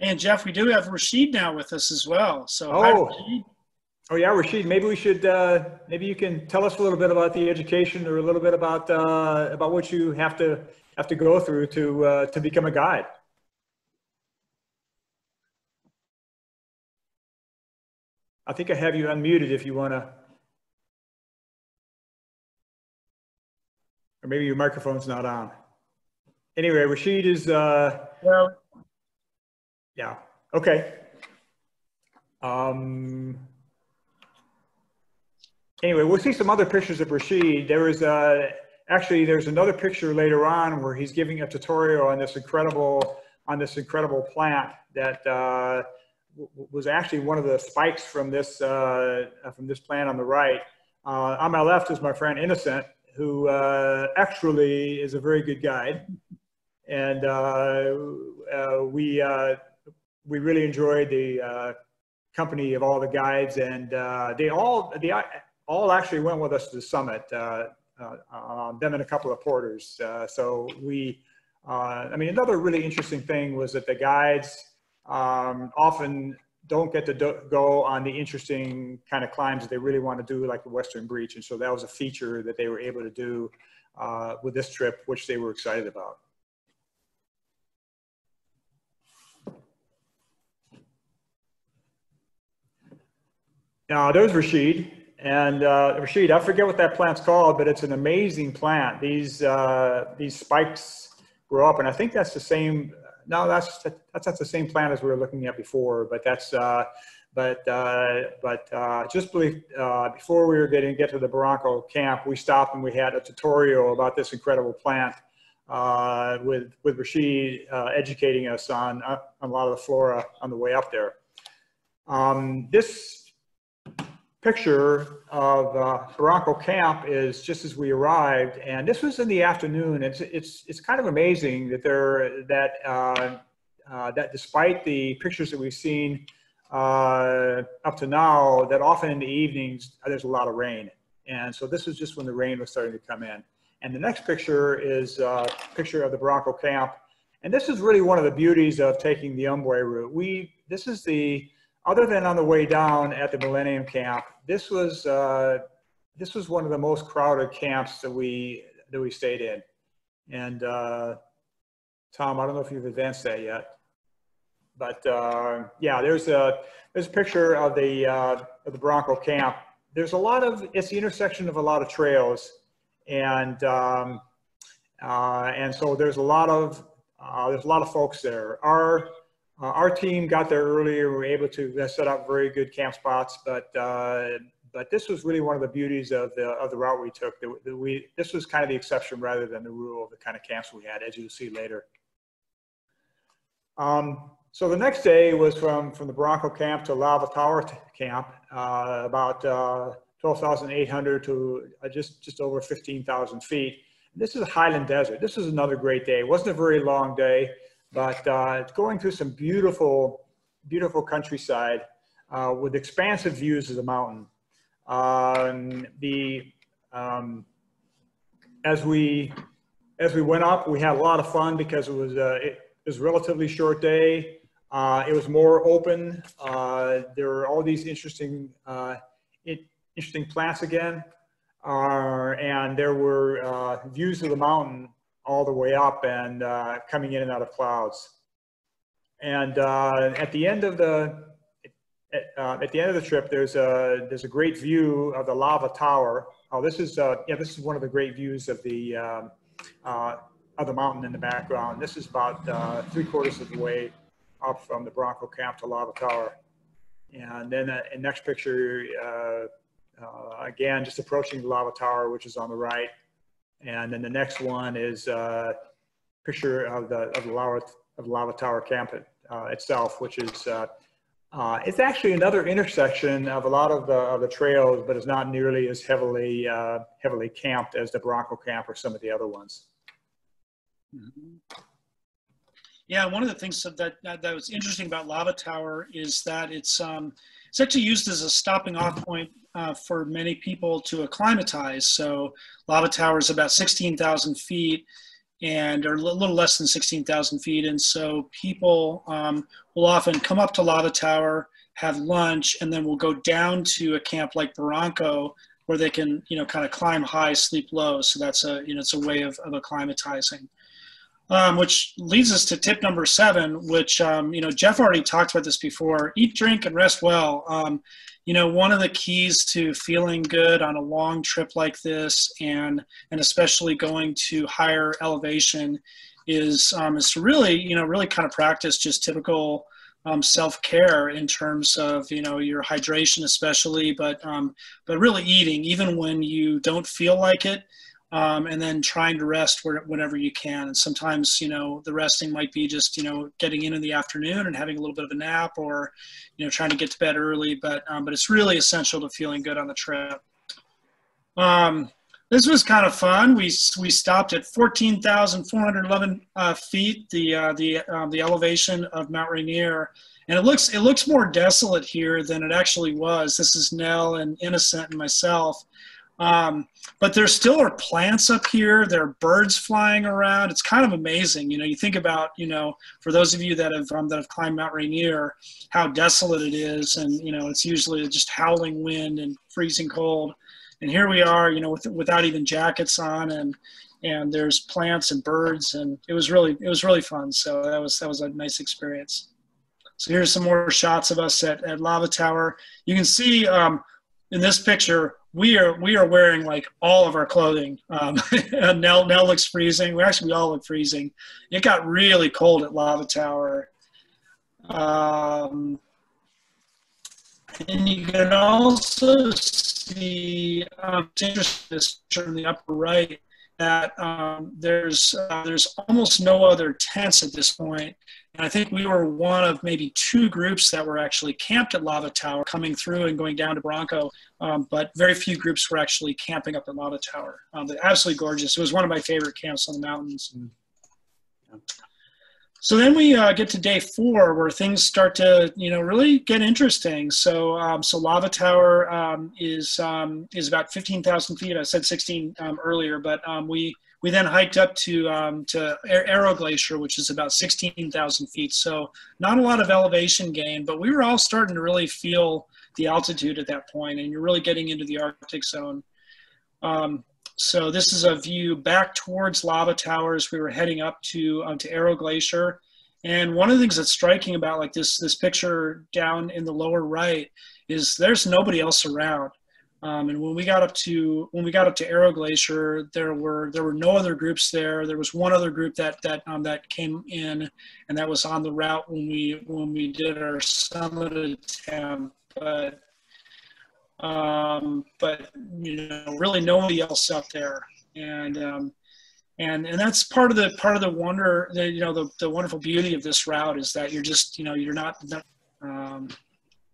And Geoff, we do have Rashid now with us as well. So, oh, oh yeah, Rashid. Maybe we should. Uh, maybe you can tell us a little bit about the education, or a little bit about uh, about what you have to have to go through to uh, to become a guide. I think I have you unmuted if you want to. Or maybe your microphone's not on. Anyway, Rashid is. Uh, well, yeah. Okay. Um, anyway, we'll see some other pictures of Rashid. There is uh, actually there's another picture later on where he's giving a tutorial on this incredible on this incredible plant that uh, was actually one of the spikes from this uh, from this plant on the right. Uh, on my left is my friend Innocent, who uh, actually is a very good guide, and uh, uh, we we really enjoyed the uh, company of all the guides, and uh, they all they all actually went with us to the summit. Uh, uh, uh them and a couple of porters. Uh, so we, I mean, another really interesting thing was that the guides um, often don't get to do, go on the interesting kind of climbs that they really want to do, like the Western Breach. And so that was a feature that they were able to do with this trip, which they were excited about. Uh, there's Rashid. And uh, Rashid, I forget what that plant's called, but it's an amazing plant. These uh, these spikes grow up, and I think that's the same. No, that's that's that's the same plant as we were looking at before. But that's uh, but uh, but uh, just believe, uh, before we were getting get to the Barranco camp, we stopped and we had a tutorial about this incredible plant uh, with with Rashid uh, educating us on uh, on a lot of the flora on the way up there. Um, this picture of uh, Barranco Camp is just as we arrived, and this was in the afternoon. It's it's it's kind of amazing that there that uh, uh, that despite the pictures that we've seen uh, up to now, that often in the evenings there's a lot of rain, and so this was just when the rain was starting to come in. And the next picture is a picture of the Barranco Camp, and this is really one of the beauties of taking the Umbwe route. We this is the other than on the way down at the Millennium Camp, this was uh, this was one of the most crowded camps that we that we stayed in. And uh, Tom, I don't know if you've advanced that yet, but uh, yeah, there's a there's a picture of the uh, of the Barranco Camp. There's a lot of it's the intersection of a lot of trails, and um, uh, and so there's a lot of uh, there's a lot of folks there. Our uh, our team got there earlier. We were able to set up very good camp spots, but uh, but this was really one of the beauties of the of the route we took. That, we this was kind of the exception rather than the rule of the kind of camps we had, as you'll see later. Um, so the next day was from from the Barranco camp to Lava Tower camp, uh, about uh, 12,800 to uh, just just over 15,000 feet. This is a highland desert. This was another great day. It wasn't a very long day but uh, going through some beautiful, beautiful countryside uh, with expansive views of the mountain. Um, the um, as we as we went up, we had a lot of fun because it was uh, it, was a relatively short day. Uh, it was more open. Uh, there were all these interesting it, interesting plants again, and there were views of the mountain all the way up and uh, coming in and out of clouds. And uh, at the end of the at, uh, at, the end of the trip, there's a there's a great view of the lava tower. Oh, this is uh, yeah, this is one of the great views of the um, uh, of the mountain in the background. This is about uh, three quarters of the way up from the Barranco Camp to Lava Tower. And then uh, in next picture, again, just approaching the Lava Tower, which is on the right. And then the next one is a picture of the, of the lava, of lava tower camp uh, itself, which is, uh, uh, it's actually another intersection of a lot of the, of the trails, but it's not nearly as heavily, uh, heavily camped as the Barranco camp or some of the other ones. Mm-hmm. Yeah, one of the things that, that, that was interesting about Lava Tower is that it's um, it's actually used as a stopping off point uh, for many people to acclimatize. So Lava Tower is about 16,000 feet and or a little less than 16,000 feet. And so people um, will often come up to Lava Tower, have lunch, and then we'll go down to a camp like Barranco where they can, you know, kind of climb high, sleep low. So that's a, you know, it's a way of, of acclimatizing um, which leads us to tip number seven, which, um, you know, Geoff already talked about this before eat, drink, and rest well. Um, you know, one of the keys to feeling good on a long trip like this, and, and especially going to higher elevation, is, um, is to really, you know, really kind of practice just typical um, self-care in terms of you know your hydration especially but um, but really eating even when you don't feel like it um, and then trying to rest whenever you can. And sometimes, you know, the resting might be just, you know, getting in in the afternoon and having a little bit of a nap or, you know, trying to get to bed early. But, um, but it's really essential to feeling good on the trip. Um, this was kind of fun. We, we stopped at 14,411 uh, feet, the, uh, the, um, the elevation of Mount Rainier. And it looks, it looks more desolate here than it actually was. This is Nell and Innocent and myself. Um, but there still are plants up here. There are birds flying around. It's kind of amazing. You know, you think about, you know, for those of you that have um, that have climbed Mount Rainier, how desolate it is, and you know, it's usually just howling wind and freezing cold. And here we are, you know, with, without even jackets on, and and there's plants and birds, and it was really it was really fun. So that was that was a nice experience. So here's some more shots of us at, at Lava Tower. You can see um, in this picture we are we are wearing like all of our clothing. Um, Nell Nell looks freezing. We actually we all look freezing. It got really cold at Lava Tower. Um, and you can also see um, it's interesting in the upper right that um, there's uh, there's almost no other tents at this point, I think we were one of maybe two groups that were actually camped at Lava Tower, coming through and going down to Barranco. Um, but very few groups were actually camping up at Lava Tower. Um, absolutely gorgeous. It was one of my favorite camps on the mountains. Mm. Yeah. So then we uh, get to day four, where things start to, you know, really get interesting. So, um, so Lava Tower um, is um, is about 15,000 feet. I said 16 um, earlier, but um, we we then hiked up to um, to Arrow Glacier, which is about 16,000 feet. So not a lot of elevation gain, but we were all starting to really feel the altitude at that point, and you're really getting into the Arctic zone. Um, so this is a view back towards lava towers. We were heading up to um, to Arrow Glacier, and one of the things that's striking about like this this picture down in the lower right is there's nobody else around. Um, and when we got up to when we got up to Arrow Glacier, there were there were no other groups there. There was one other group that that um, that came in, and that was on the route when we when we did our summit attempt. But um, but you know, really nobody else up there, and um, and and that's part of the part of the wonder, the, you know, the the wonderful beauty of this route is that you're just you know you're not. not um,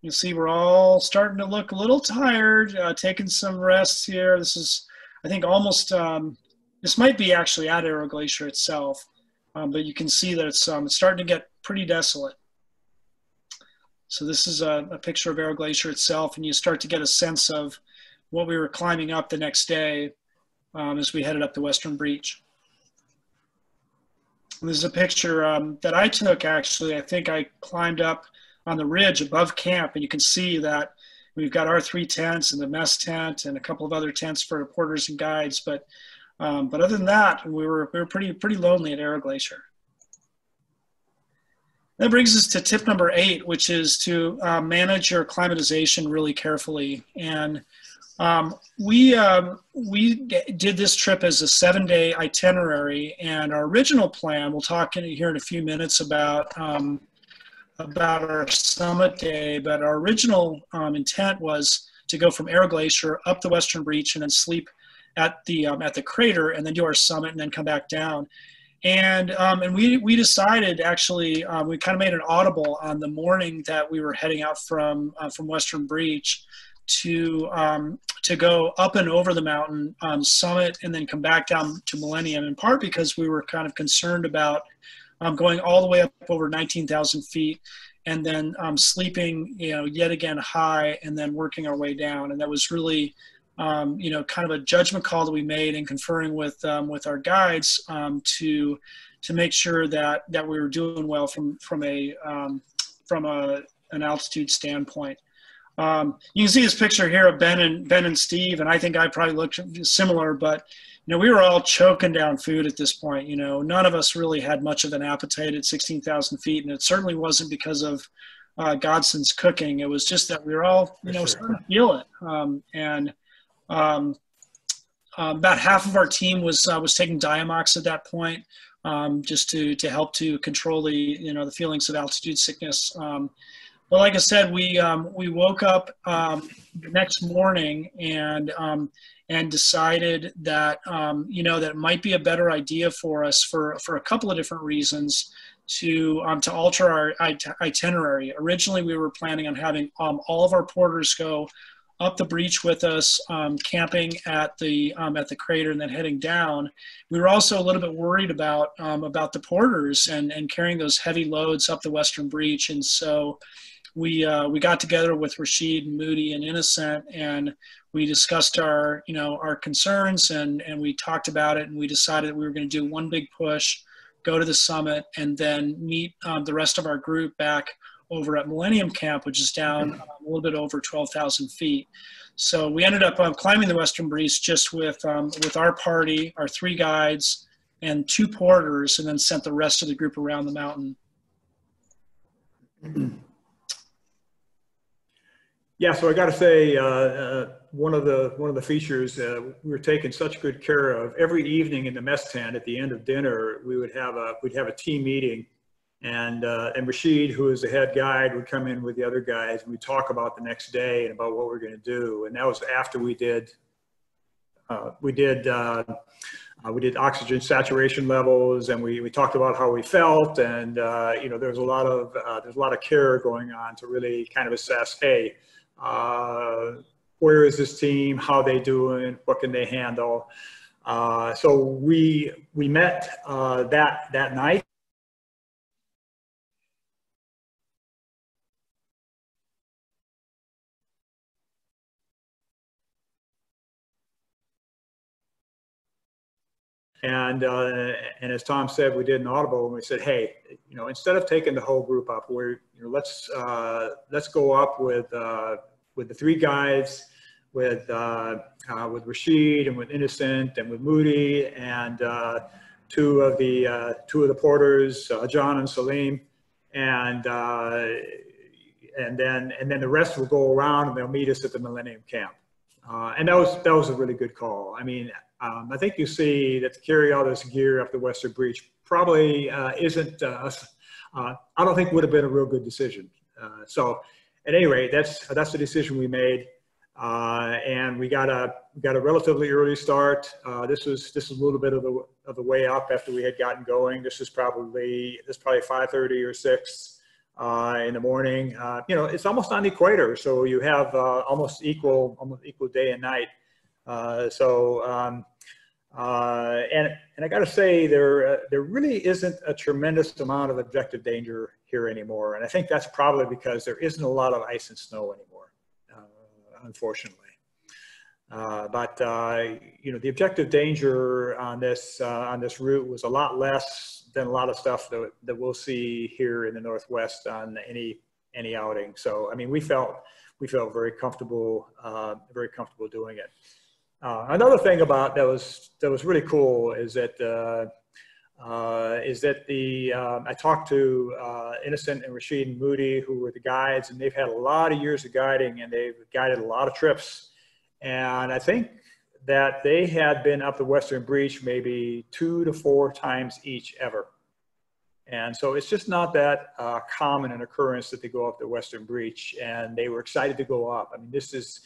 you see, we're all starting to look a little tired, uh, taking some rests here. This is, I think, almost, um, this might be actually at Arrow Glacier itself, um, but you can see that it's, um, it's starting to get pretty desolate. So this is a, a, picture of Arrow Glacier itself, and you start to get a sense of what we were climbing up the next day um, as we headed up the Western Breach. this is a picture um, that I took, actually. I think I climbed up on the ridge above camp, and you can see that we've got our three tents and the mess tent and a couple of other tents for porters and guides. But um, but other than that, we were we were pretty pretty lonely at Arrow Glacier. That brings us to tip number eight, which is to uh, manage your acclimatization really carefully. And um, we um, we did this trip as a seven-day itinerary, and our original plan. We'll talk in, here in a few minutes about um, about our summit day, but our original um, intent was to go from Arrow Glacier up the Western Breach and then sleep at the um, at the crater and then do our summit and then come back down. And um, and we we decided actually um, we kind of made an audible on the morning that we were heading out from uh, from Western Breach to um, to go up and over the mountain um, summit and then come back down to Millennium in part because we were kind of concerned about um, going all the way up over 19,000 feet and then um, sleeping, you know, yet again high and then working our way down. And that was really, um, you know, kind of a judgment call that we made in conferring with um, with our guides um, to to make sure that that we were doing well from from a um, from a an altitude standpoint. You can see this picture here of Ben and Ben and Steve, and I think I probably looked similar, but you know, we were all choking down food at this point. You know, none of us really had much of an appetite at 16,000 feet, and it certainly wasn't because of uh, Godson's cooking. It was just that we were all, you know, sure. starting to feel it. Um, and um, uh, about half of our team was uh, was taking Diamox at that point, um, just to to help to control the you know the feelings of altitude sickness. Um, but like I said, we um, we woke up um, the next morning and um, and decided that um, you know that it might be a better idea for us for for a couple of different reasons to um, to alter our itinerary. Originally, we were planning on having um, all of our porters go up the breach with us, um, camping at the um, at the crater, and then heading down. We were also a little bit worried about um, about the porters and and carrying those heavy loads up the western breach, and so we uh, we got together with Rashid and Moody and Innocent, and we discussed our you know our concerns and and we talked about it, and we decided that we were going to do one big push, go to the summit, and then meet um, the rest of our group back over at Millennium Camp, which is down um, a little bit over 12,000 feet. So we ended up um, climbing the Western Breach just with um, with our party, our three guides, and two porters, and then sent the rest of the group around the mountain. Yeah, so I got to say, uh, uh, one of the one of the features uh, we were taking such good care of. Every evening in the mess tent, at the end of dinner, we would have a we'd have a team meeting, and uh, and Rashid, who is the head guide, would come in with the other guys, and we talk about the next day and about what we're going to do. And that was after we did uh, we did uh, uh, we did oxygen saturation levels and we, we talked about how we felt and uh, you know there's a lot of uh, there's a lot of care going on to really kind of assess hey uh, where is this team? How they doing? What can they handle? Uh, so we we met uh, that that night And, uh, and as Tom said, we did an audible and we said, hey, you know, instead of taking the whole group up, we're, you know, let's, uh, let's go up with, uh, with the three guys, with, uh, uh, with Rashid and with Innocent and with Moody and uh, two of the, two of the porters, John and Salim. And, and then, and then the rest will go around and they'll meet us at the Millennium Camp. and that was, that was a really good call. I mean, um, I think you see that to carry all this gear up the Western Breach probably uh, isn't, uh, uh, I don't think would have been a real good decision. Uh, so at any rate, that's, that's the decision we made. Uh, and we got a, got a relatively early start. Uh, this was, this is a little bit of the, of the way up after we had gotten going. This is probably, this is probably 5.30 or 6 in the morning. you know, it's almost on the equator. So you have almost equal, almost equal day and night. So, um, uh, and, and I got to say, there, uh, there really isn't a tremendous amount of objective danger here anymore. And I think that's probably because there isn't a lot of ice and snow anymore, uh, unfortunately. Uh, but uh, you know, the objective danger on this uh, on this route was a lot less than a lot of stuff that, that we'll see here in the Northwest on any any outing. So I mean, we felt we felt very comfortable very comfortable doing it. Uh, another thing about that was that was really cool is that uh, uh, is that the um, I talked to uh, Innocent and Rashid and Moody, who were the guides, and they've had a lot of years of guiding, and they've guided a lot of trips. And I think that they had been up the Western Breach maybe two to four times each ever. And so it's just not that uh, common an occurrence that they go up the Western Breach, and they were excited to go up. I mean, this is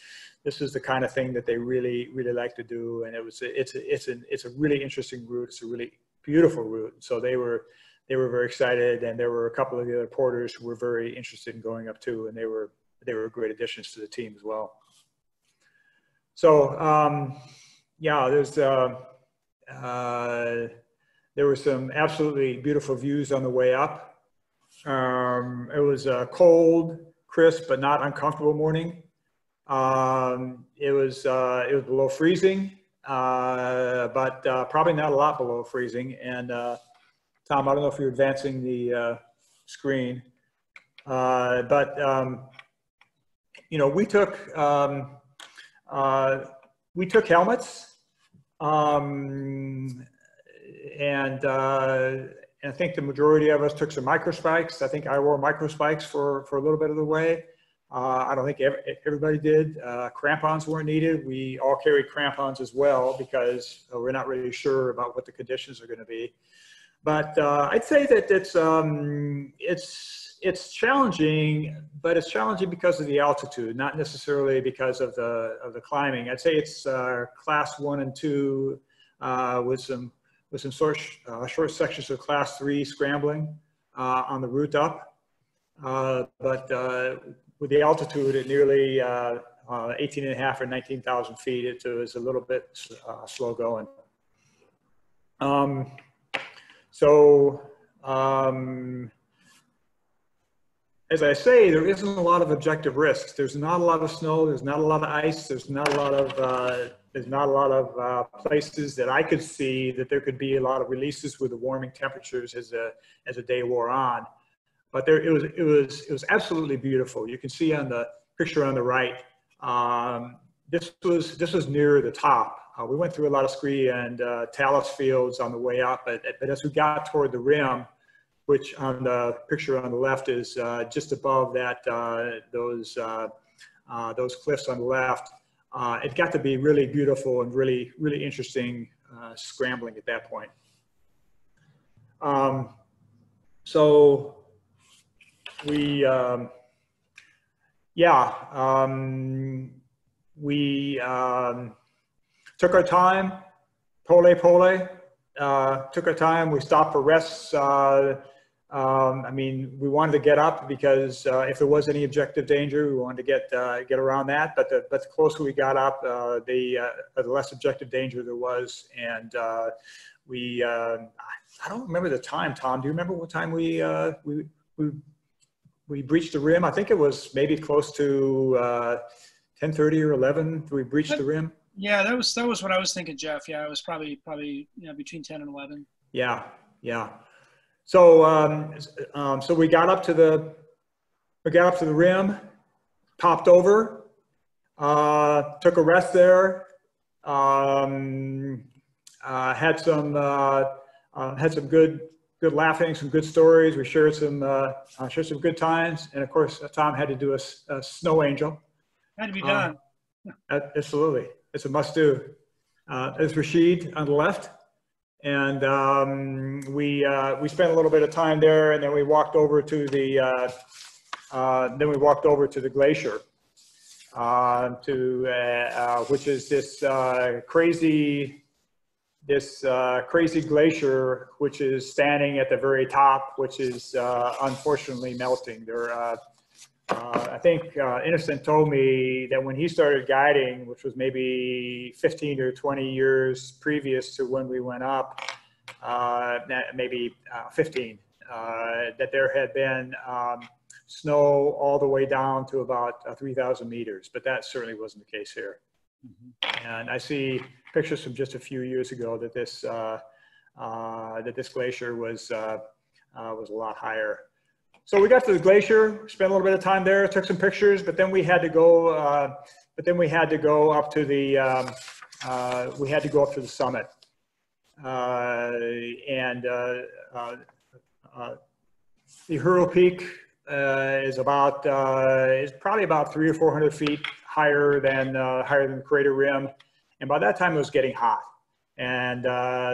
this is the kind of thing that they really really like to do. And it was it's a, it's an it's a really interesting route. It's a really beautiful route. So they were they were very excited. And there were a couple of the other porters who were very interested in going up too. And they were they were great additions to the team as well. So um, yeah there's uh, uh, there were some absolutely beautiful views on the way up. Um, it was a cold crisp but not uncomfortable morning um, it was uh, it was below freezing, uh, but uh, probably not a lot below freezing. And uh, Tom, I don't know if you're advancing the uh, screen, uh, but um, you know we took um, we took helmets, um, and and I think the majority of us took some micro spikes. I think I wore micro spikes for for a little bit of the way. Uh, I don't think every, everybody did. Uh, crampons weren't needed. We all carried crampons as well because uh, we're not really sure about what the conditions are going to be. But uh, I'd say that it's um, it's it's challenging, but it's challenging because of the altitude, not necessarily because of the of the climbing. I'd say it's uh, class one and two uh, with some with some short short sections of class three scrambling on the route up. but with the altitude at nearly uh, uh, 18 and a half or 19,000 feet, it was a little bit uh, slow going. Um, so, um, as I say, there isn't a lot of objective risks. There's not a lot of snow. There's not a lot of ice. There's not a lot of uh, there's not a lot of uh, places that I could see that there could be a lot of releases with the warming temperatures as a as a day wore on but there it was it was it was absolutely beautiful. You can see on the picture on the right. Um, this was this was near the top. Uh, we went through a lot of scree and uh, talus fields on the way up, but, but as we got toward the rim, which on the picture on the left is uh, just above that uh, those uh, uh, those cliffs on the left, it got to be really beautiful and really really interesting scrambling at that point. Um, so we, um, yeah, um, we um, took our time, Pole Pole. Uh, took our time. We stopped for rests. Uh, um, I mean, we wanted to get up because uh, if there was any objective danger, we wanted to get uh, get around that. But the but the closer we got up, uh, the uh, the less objective danger there was. And uh, we um, I don't remember the time. Tom, do you remember what time we uh, we we we breached the rim? I think it was maybe close to 10:30 or 11. We breached the rim. Yeah, that was that was what I was thinking, Geoff. Yeah, it was probably probably you know between 10 and 11. Yeah, yeah. So, um, um, so we got up to the, we got up to the rim, popped over, uh, took a rest there, um, uh, had some, uh, uh had some good, good laughing, some good stories. We shared some, uh, uh, shared some good times. And of course, Tom had to do a, a snow angel. Had to be done. absolutely. It's a must do. Uh, there's Rashid on the left and um, we uh, we spent a little bit of time there, and then we walked over to the uh, uh, then we walked over to the glacier, uh, to uh, uh, which is this crazy this crazy glacier, which is standing at the very top, which is unfortunately melting. There. Uh, I think uh, Innocent told me that when he started guiding, which was maybe 15 or 20 years previous to when we went up, uh, maybe uh, 15, uh, that there had been um, snow all the way down to about uh, 3,000 meters, but that certainly wasn't the case here. Mm -hmm. And I see pictures from just a few years ago that this that this glacier was was a lot higher. So we got to the glacier, spent a little bit of time there, took some pictures, but then we had to go, uh, but then we had to go up to the, um, uh, we had to go up to the summit. Uh, and uh, uh, uh, the Uhuru Peak is about, is probably about three or 400 feet higher than, higher than the crater rim. And by that time it was getting hot. And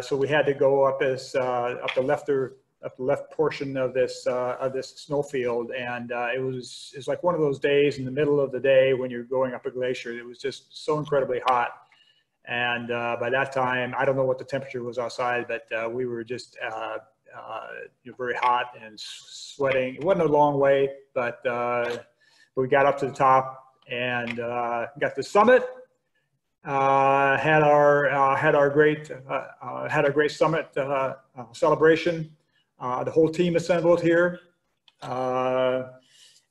so we had to go up as, up the left or up the left portion of this uh, of this snowfield, and uh, it was it's like one of those days in the middle of the day when you're going up a glacier. It was just so incredibly hot, and uh, by that time, I don't know what the temperature was outside, but uh, we were just uh, uh, very hot and sweating. It wasn't a long way, but but we got up to the top and got to the summit. Had our had our great had our great summit celebration uh, the whole team assembled here. Uh,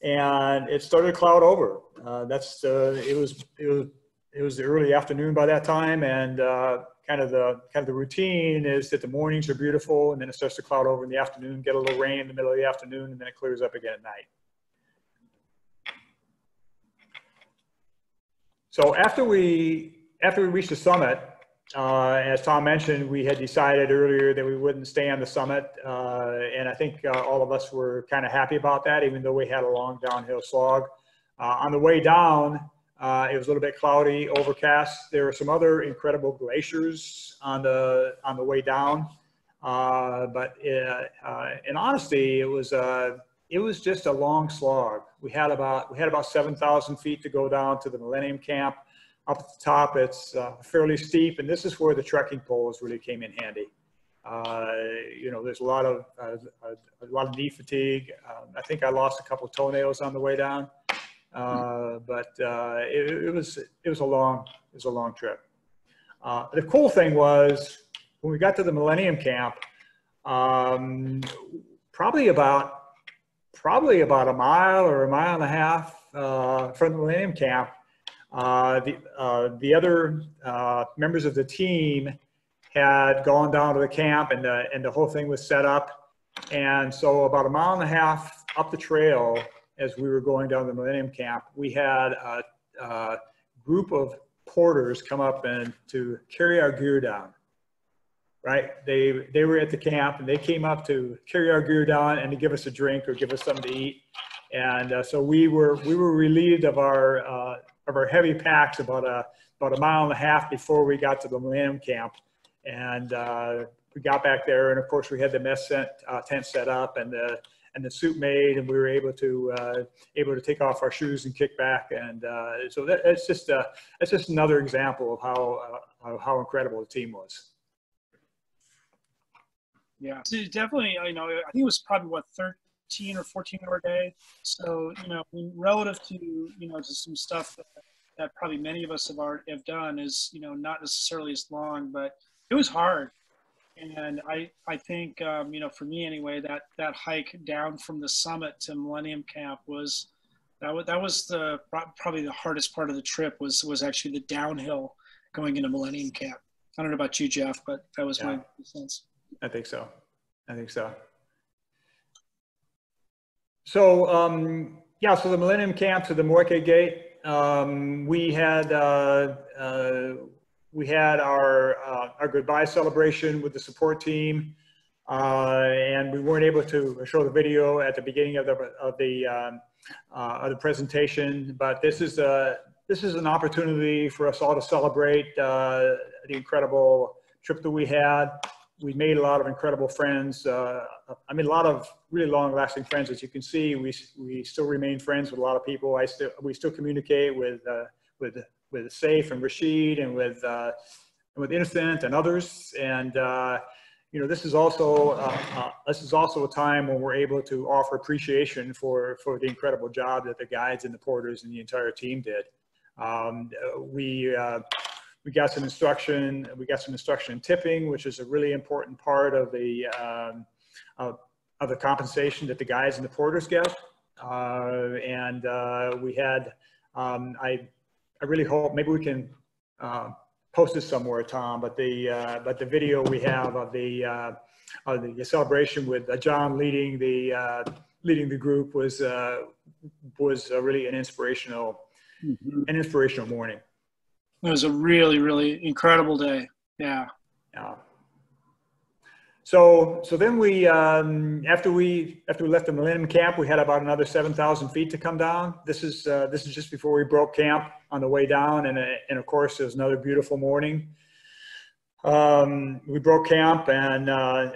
and it started to cloud over. Uh, that's uh, it was it was it was the early afternoon by that time, and uh, kind of the kind of the routine is that the mornings are beautiful, and then it starts to cloud over in the afternoon, get a little rain in the middle of the afternoon, and then it clears up again at night. So after we after we reached the summit, uh, as Tom mentioned, we had decided earlier that we wouldn't stay on the summit, uh, and I think uh, all of us were kind of happy about that, even though we had a long downhill slog. Uh, on the way down, uh, it was a little bit cloudy, overcast. There were some other incredible glaciers on the on the way down, uh, but in honesty, it was it was just a long slog. We had about we had about 7,000 feet to go down to the Millennium Camp. Up at the top, it's uh, fairly steep, and this is where the trekking poles really came in handy. Uh, you know, there's a lot of uh, a, lot of knee fatigue. Um, I think I lost a couple of toenails on the way down, uh, but uh, it, it, was it was a long it was a long trip. Uh, the cool thing was when we got to the Millennium Camp, um, probably about probably about a mile or a mile and a half from the Millennium Camp, uh, the, uh, the other uh, members of the team had gone down to the camp and the, and the whole thing was set up. And so about a mile and a half up the trail as we were going down the Millennium Camp, we had a, a group of porters come up and to carry our gear down right? They they were at the camp and they came up to carry our gear down and to give us a drink or give us something to eat. And uh, so we were we were relieved of our uh, of our heavy packs about a about a mile and a half before we got to the Millennium Camp, and uh, we got back there, and of course we had the mess tent, uh, tent set up and the and the soup made, and we were able to uh, able to take off our shoes and kick back, and uh, so that, it's just uh, that's just another example of how uh, how incredible the team was. Yeah, so definitely. You know, I think it was probably what 13 or 14 hour day. So you know, relative to you know to some stuff that, that probably many of us have already have done is you know not necessarily as long, but it was hard. And I I think um, you know for me anyway that that hike down from the summit to Millennium Camp was that was that was the probably the hardest part of the trip was was actually the downhill going into Millennium Camp. I don't know about you, Geoff, but that was yeah. my sense. I think so. I think so. So um, yeah, so the Millennium Camp to the Mweka Gate, um, we had uh, uh, we had our uh, our goodbye celebration with the support team, uh, and we weren't able to show the video at the beginning of the of the um, uh, of the presentation. But this is a this is an opportunity for us all to celebrate uh, the incredible trip that we had we made a lot of incredible friends. Uh, I mean, a lot of really long-lasting friends. As you can see, we we still remain friends with a lot of people. I still we still communicate with uh, with with Safe and Rashid and with uh, with Innocent and others. And uh, you know, this is also uh, uh, this is also a time when we're able to offer appreciation for for the incredible job that the guides and the porters and the entire team did. Um, we we got some instruction. We got some instruction in tipping, which is a really important part of the um, of, of, the compensation that the guys and the porters get. Uh, and uh, we had, um, I, I really hope maybe we can uh, post this somewhere, Tom. But the uh, but the video we have of the uh, of the celebration with uh, John leading the leading the group was was really an inspirational mm -hmm. an inspirational morning. It was a really, really incredible day. Yeah. Yeah. So, so then we, um, after we, after we left the Millennium Camp, we had about another 7,000 feet to come down. This is, uh, this is just before we broke camp on the way down. And, uh, and of course, it was another beautiful morning. Um, we broke camp and, uh,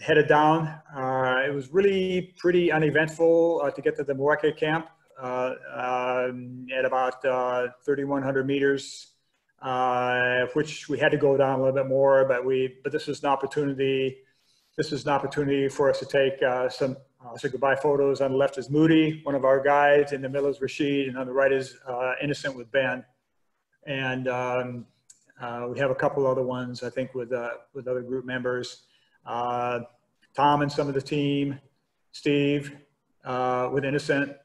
headed down. Uh, it was really pretty uneventful uh, to get to the Mweka camp uh, um, at about 3,100 meters uh, which we had to go down a little bit more, but we, but this is an opportunity. This is an opportunity for us to take uh, some uh, some goodbye photos. On the left is Moody, one of our guides. In the middle is Rashid, and on the right is uh, Innocent with Ben. And um, uh, we have a couple other ones, I think, with uh, with other group members. Uh, Tom and some of the team, Steve with Innocent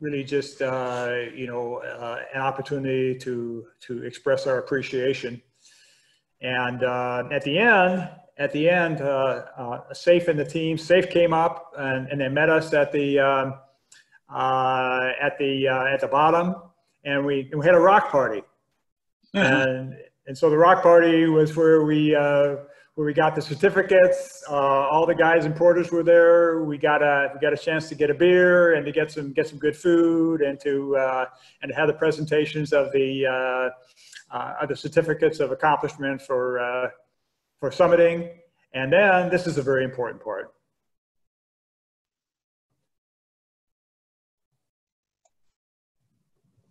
really just uh, you know uh, an opportunity to to express our appreciation. And uh, at the end, at the end, uh, uh, Safe and the team, Safe came up and, and they met us at the um, uh, at the at the bottom, and we, we had a rock party. and and so the rock party was where we where we got the certificates. Uh, all the guys and porters were there. We got a we got a chance to get a beer and to get some get some good food and to uh, and to have the presentations of the uh, uh of the certificates of accomplishment for uh, for summiting. And then this is a very important part.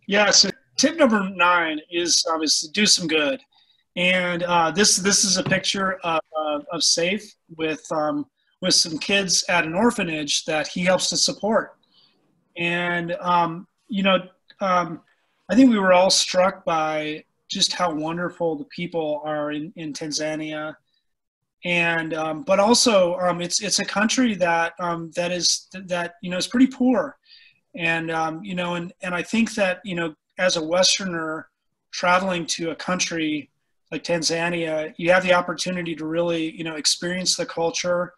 Yeah. So tip number nine is obviously do some good. And uh, this this is a picture of, uh, of Safe with um, with some kids at an orphanage that he helps to support. And um, you know, um, I think we were all struck by just how wonderful the people are in, in Tanzania, and um, but also um, it's it's a country that um, that is that you know is pretty poor, and you know, and and I think that you know as a Westerner traveling to a country like Tanzania, you have the opportunity to really, you know, experience the culture,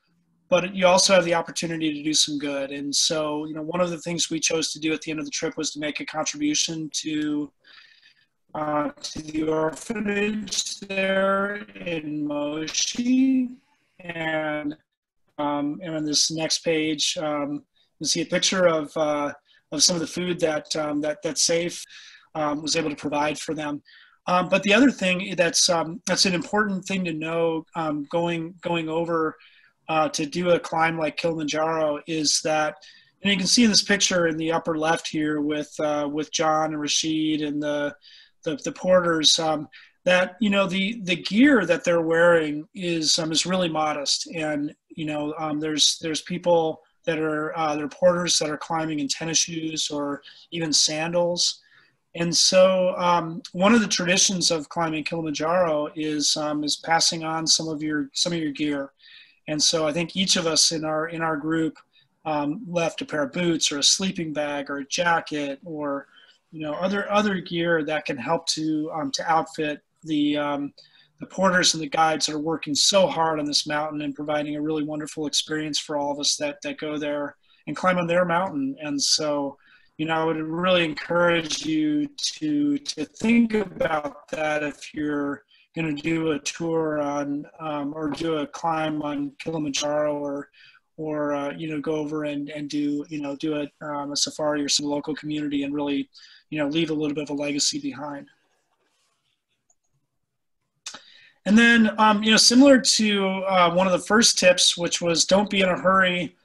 but you also have the opportunity to do some good. And so, you know, one of the things we chose to do at the end of the trip was to make a contribution to uh, to the orphanage there in Moshi. And um, and on this next page, um, you see a picture of uh, of some of the food that um, that that Safe um, was able to provide for them. Um, but the other thing that's um, that's an important thing to know um, going going over uh, to do a climb like Kilimanjaro is that and you can see in this picture in the upper left here with uh, with John and Rashid and the the, the porters. Um, that you know the the gear that they're wearing is um, is really modest, and you know um, there's there's people that are uh, they're porters that are climbing in tennis shoes or even sandals. And so um, one of the traditions of climbing Kilimanjaro is um, is passing on some of your some of your gear. And so I think each of us in our in our group um, left a pair of boots or a sleeping bag or a jacket or you know other other gear that can help to um, to outfit the um, the porters and the guides that are working so hard on this mountain and providing a really wonderful experience for all of us that that go there and climb on their mountain. And so, you know, I would really encourage you to to think about that if you're going to do a tour on um, or do a climb on Kilimanjaro or or uh, you know go over and, and do you know do a, um, a safari or some local community and really you know leave a little bit of a legacy behind. And then, um, you know, similar to uh, one of the first tips, which was don't be in a hurry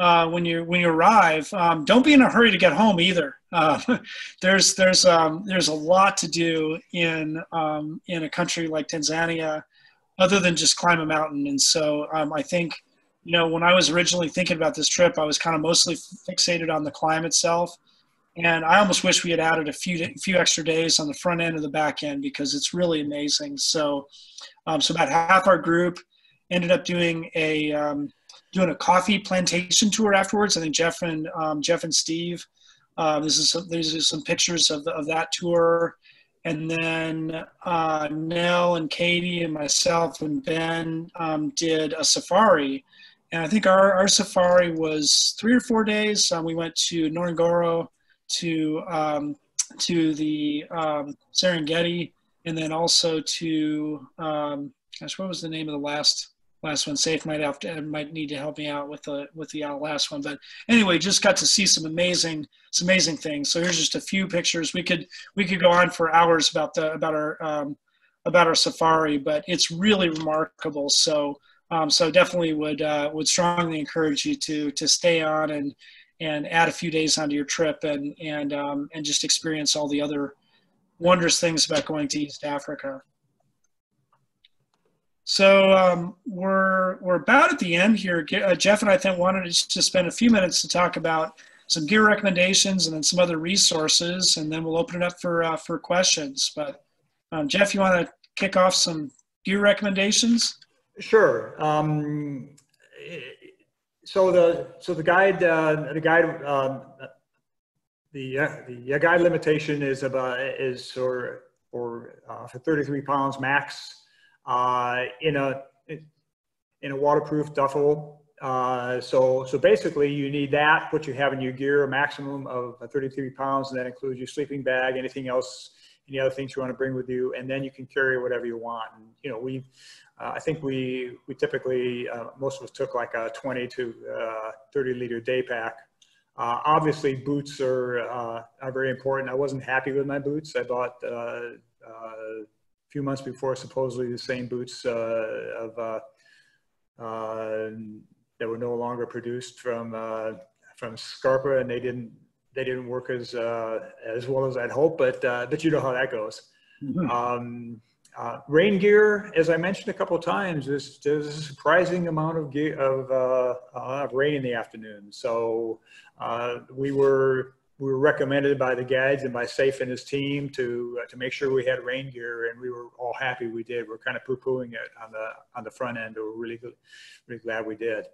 uh, when you when you arrive. Um, don't be in a hurry to get home either. Uh, there's there's um, there's a lot to do in um, in a country like Tanzania, other than just climb a mountain. And so um, I think, you know, when I was originally thinking about this trip, I was kind of mostly fixated on the climb itself. And I almost wish we had added a few few extra days on the front end or the back end because it's really amazing. So, um, so about half our group ended up doing a um, doing a coffee plantation tour afterwards. I think Geoff and um, Geoff and Steve. Uh, this is some, these are some pictures of the, of that tour, and then uh, Nell and Katie and myself and Ben um, did a safari. And I think our, our safari was three or four days. Um, we went to Ngorongoro, to um, to the um, Serengeti, and then also to um, gosh, what was the name of the last last one? Safe might have to might need to help me out with the with the uh, last one. But anyway, just got to see some amazing some amazing things. So here's just a few pictures. We could we could go on for hours about the about our um, about our safari, but it's really remarkable. So um, so definitely would uh, would strongly encourage you to to stay on and and add a few days onto your trip and and um, and just experience all the other wondrous things about going to East Africa. So um, we're we're about at the end here. Uh, Geoff and I think wanted to just spend a few minutes to talk about some gear recommendations and then some other resources, and then we'll open it up for uh, for questions. But um, Geoff, you want to kick off some gear recommendations? Sure. Um, so the so the guide uh, the guide um, the uh, the guide limitation is about is or for uh, for 33 pounds max uh, in a in a waterproof duffel. Uh, so so basically you need that what you have in your gear a maximum of 33 pounds and that includes your sleeping bag anything else any other things you want to bring with you and then you can carry whatever you want and you know we've uh, I think we we typically uh, most of us took like a 20 to uh, 30 liter day pack. Uh, obviously, boots are uh, are very important. I wasn't happy with my boots. I bought uh, few months before supposedly the same boots of that were no longer produced from from Scarpa, and they didn't they didn't work as as well as I'd hoped. But but you know how that goes. Mm -hmm. um, uh, rain gear, as I mentioned a couple of times, is there's a surprising amount of gear, of, uh, uh, of rain in the afternoon. So uh, we were we were recommended by the guides and by Safe and his team to uh, to make sure we had rain gear, and we were all happy we did. We're kind of poo-pooing it on the on the front end. We're really really glad we did.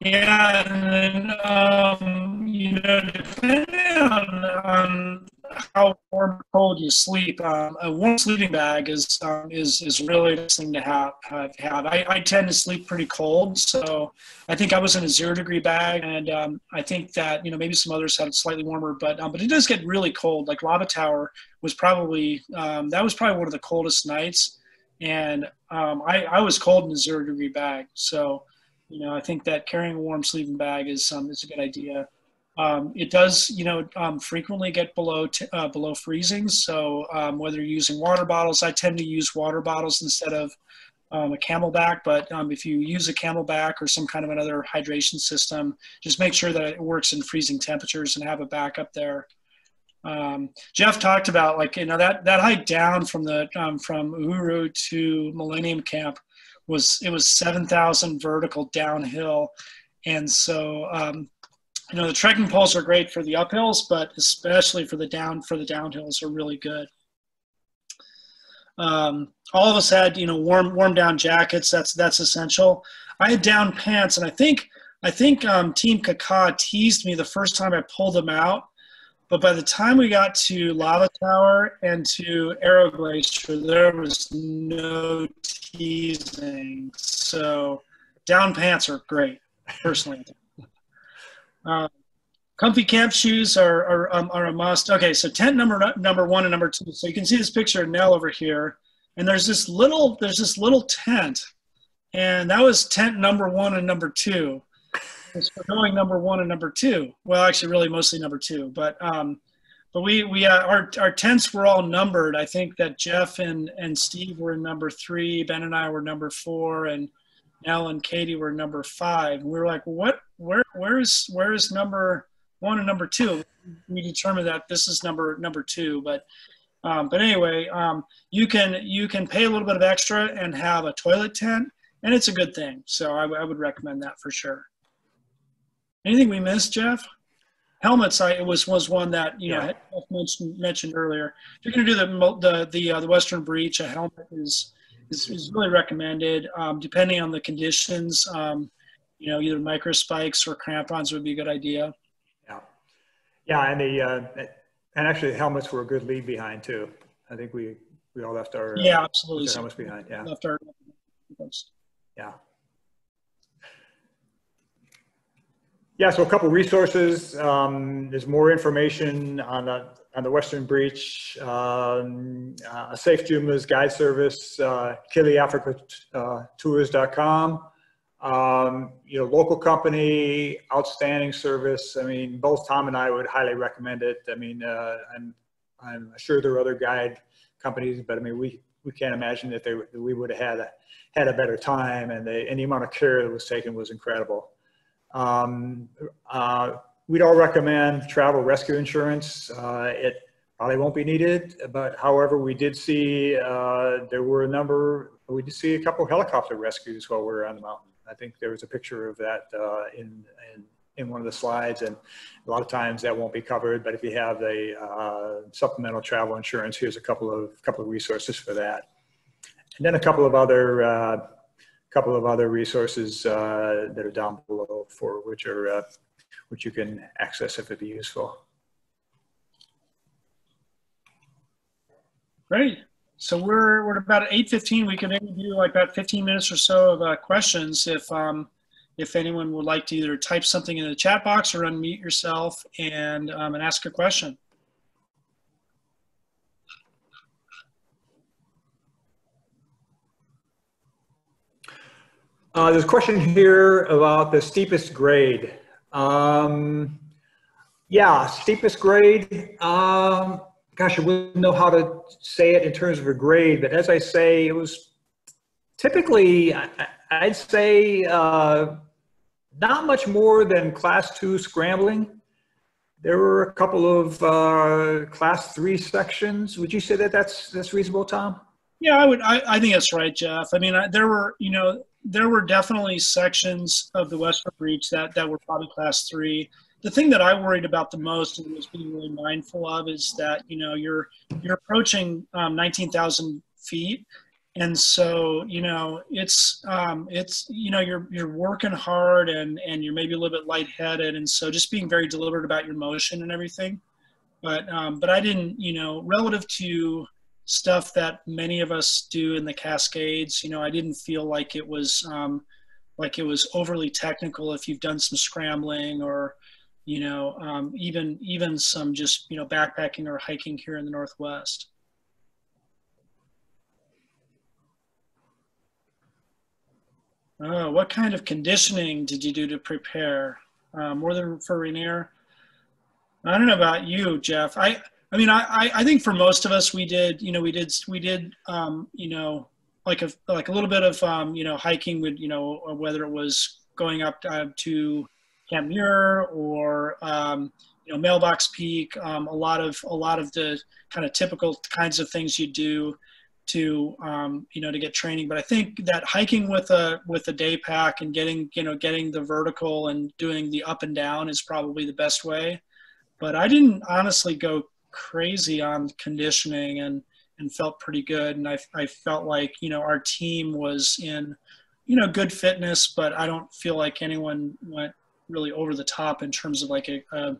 Yeah, and um, you know, depending on, on how warm or cold you sleep, um, a warm sleeping bag is um, is is really nice thing to have. have. I, I tend to sleep pretty cold, so I think I was in a zero degree bag, and um, I think that you know maybe some others had it slightly warmer, but um, but it does get really cold. Like Lava Tower was probably um, that was probably one of the coldest nights, and um, I I was cold in a zero degree bag, so you know, I think that carrying a warm sleeping bag is is a good idea. Um, it does, you know, um, frequently get below uh, below freezing. So um, whether you're using water bottles, I tend to use water bottles instead of um, a CamelBak. But um, if you use a CamelBak or some kind of another hydration system, just make sure that it works in freezing temperatures and have a backup there. Um, Geoff talked about like you know that that hike down from the from Uhuru to Millennium Camp was it was seven thousand vertical downhill, and so um, you know the trekking poles are great for the uphills, but especially for the down for the downhills are really good. Um, all of us had you know warm warm down jackets. That's that's essential. I had down pants, and I think I think um, Team Kaka teased me the first time I pulled them out. But by the time we got to Lava Tower and to Arrow Glacier, there was no teasing. So down pants are great, personally. Uh, comfy camp shoes are, are, um, are a must. Okay, so tent number number one and number two. So you can see this picture of Nell over here, and there's this little there's this little tent, and that was tent number one and number two. It's for going number one and number two. Well, actually, really mostly number two, but um, but we we uh, our our tents were all numbered. I think that Geoff and and Steve were in number three. Ben and I were number four, and Nell and Katie were number five. And we were like, what? Where where is where is number one and number two? We determined that this is number number two, but. Um, but anyway, um, you can you can pay a little bit of extra and have a toilet tent, and it's a good thing. So I, I would recommend that for sure. Anything we missed, Geoff? Helmets, I it was was one that you yeah. know mentioned mentioned earlier. If you're going to do the the the, uh, the Western Breach, a helmet is is, is really recommended. Um, depending on the conditions, um, you know, either micro spikes or crampons would be a good idea. Yeah, yeah, and the uh, and actually the helmets were a good leave behind too. I think we we all left our yeah absolutely uh, helmets behind. Yeah, left our yeah. Yeah, so a couple resources. Um, there's more information on the on the Western Breach, um, uh, a Safe Juma's guide service, uh, KiliAfricaTours.com. Um, you know, local company, outstanding service. I mean, both Tom and I would highly recommend it. I mean, uh, I'm I'm sure there are other guide companies, but I mean, we we can't imagine that they we would have had a had a better time, and the and the amount of care that was taken was incredible. Um, uh, we'd all recommend travel rescue insurance. Uh, it probably won't be needed, but however, we did see uh, there were a number, we did see a couple helicopter rescues while we were on the mountain. I think there was a picture of that uh, in, in, in one of the slides, and a lot of times that won't be covered. But if you have a uh, supplemental travel insurance, here's a couple of couple of resources for that. And then a couple of other uh, couple of other resources uh, that are down below for which are uh, which you can access if it'd be useful. Great. So we're we're about eight fifteen. We can maybe do like about fifteen minutes or so of uh, questions if um, if anyone would like to either type something in the chat box or unmute yourself and um, and ask a question. Uh, there's a question here about the steepest grade. Um, yeah, steepest grade. Um, gosh, I wouldn't know how to say it in terms of a grade, but as I say, it was typically, I'd say, uh, not much more than class two scrambling. There were a couple of uh, class three sections. Would you say that that's that's reasonable, Tom? Yeah, I would. I, I think that's right, Geoff. I mean, I, there were, you know, there were definitely sections of the Western Breach that, that were probably class three. The thing that I worried about the most and was being really mindful of is that, you know, you're, you're approaching um, 19,000 feet. And so, you know, it's, um, it's, you know, you're, you're working hard and, and you're maybe a little bit lightheaded. And so just being very deliberate about your motion and everything. But, um, but I didn't, you know, relative to, stuff that many of us do in the Cascades. You know, I didn't feel like it was um, like it was overly technical. If you've done some scrambling or you know um, even even some just you know backpacking or hiking here in the Northwest. Oh, what kind of conditioning did you do to prepare? Uh, more than for Rainier? I don't know about you, Geoff. I I mean, I, I think for most of us, we did, you know, we did, we did, um, you know, like a, like a little bit of, um, you know, hiking with, you know, whether it was going up uh, to Camp Muir or, um, you know, mailbox peak, um, a lot of a lot of the kind of typical kinds of things you do to um, you know to get training. But I think that hiking with a with a day pack and getting you know getting the vertical and doing the up and down is probably the best way. But I didn't honestly go crazy on conditioning and and felt pretty good. And I I felt like you know our team was in you know good fitness, but I don't feel like anyone went really over the top in terms of like a, a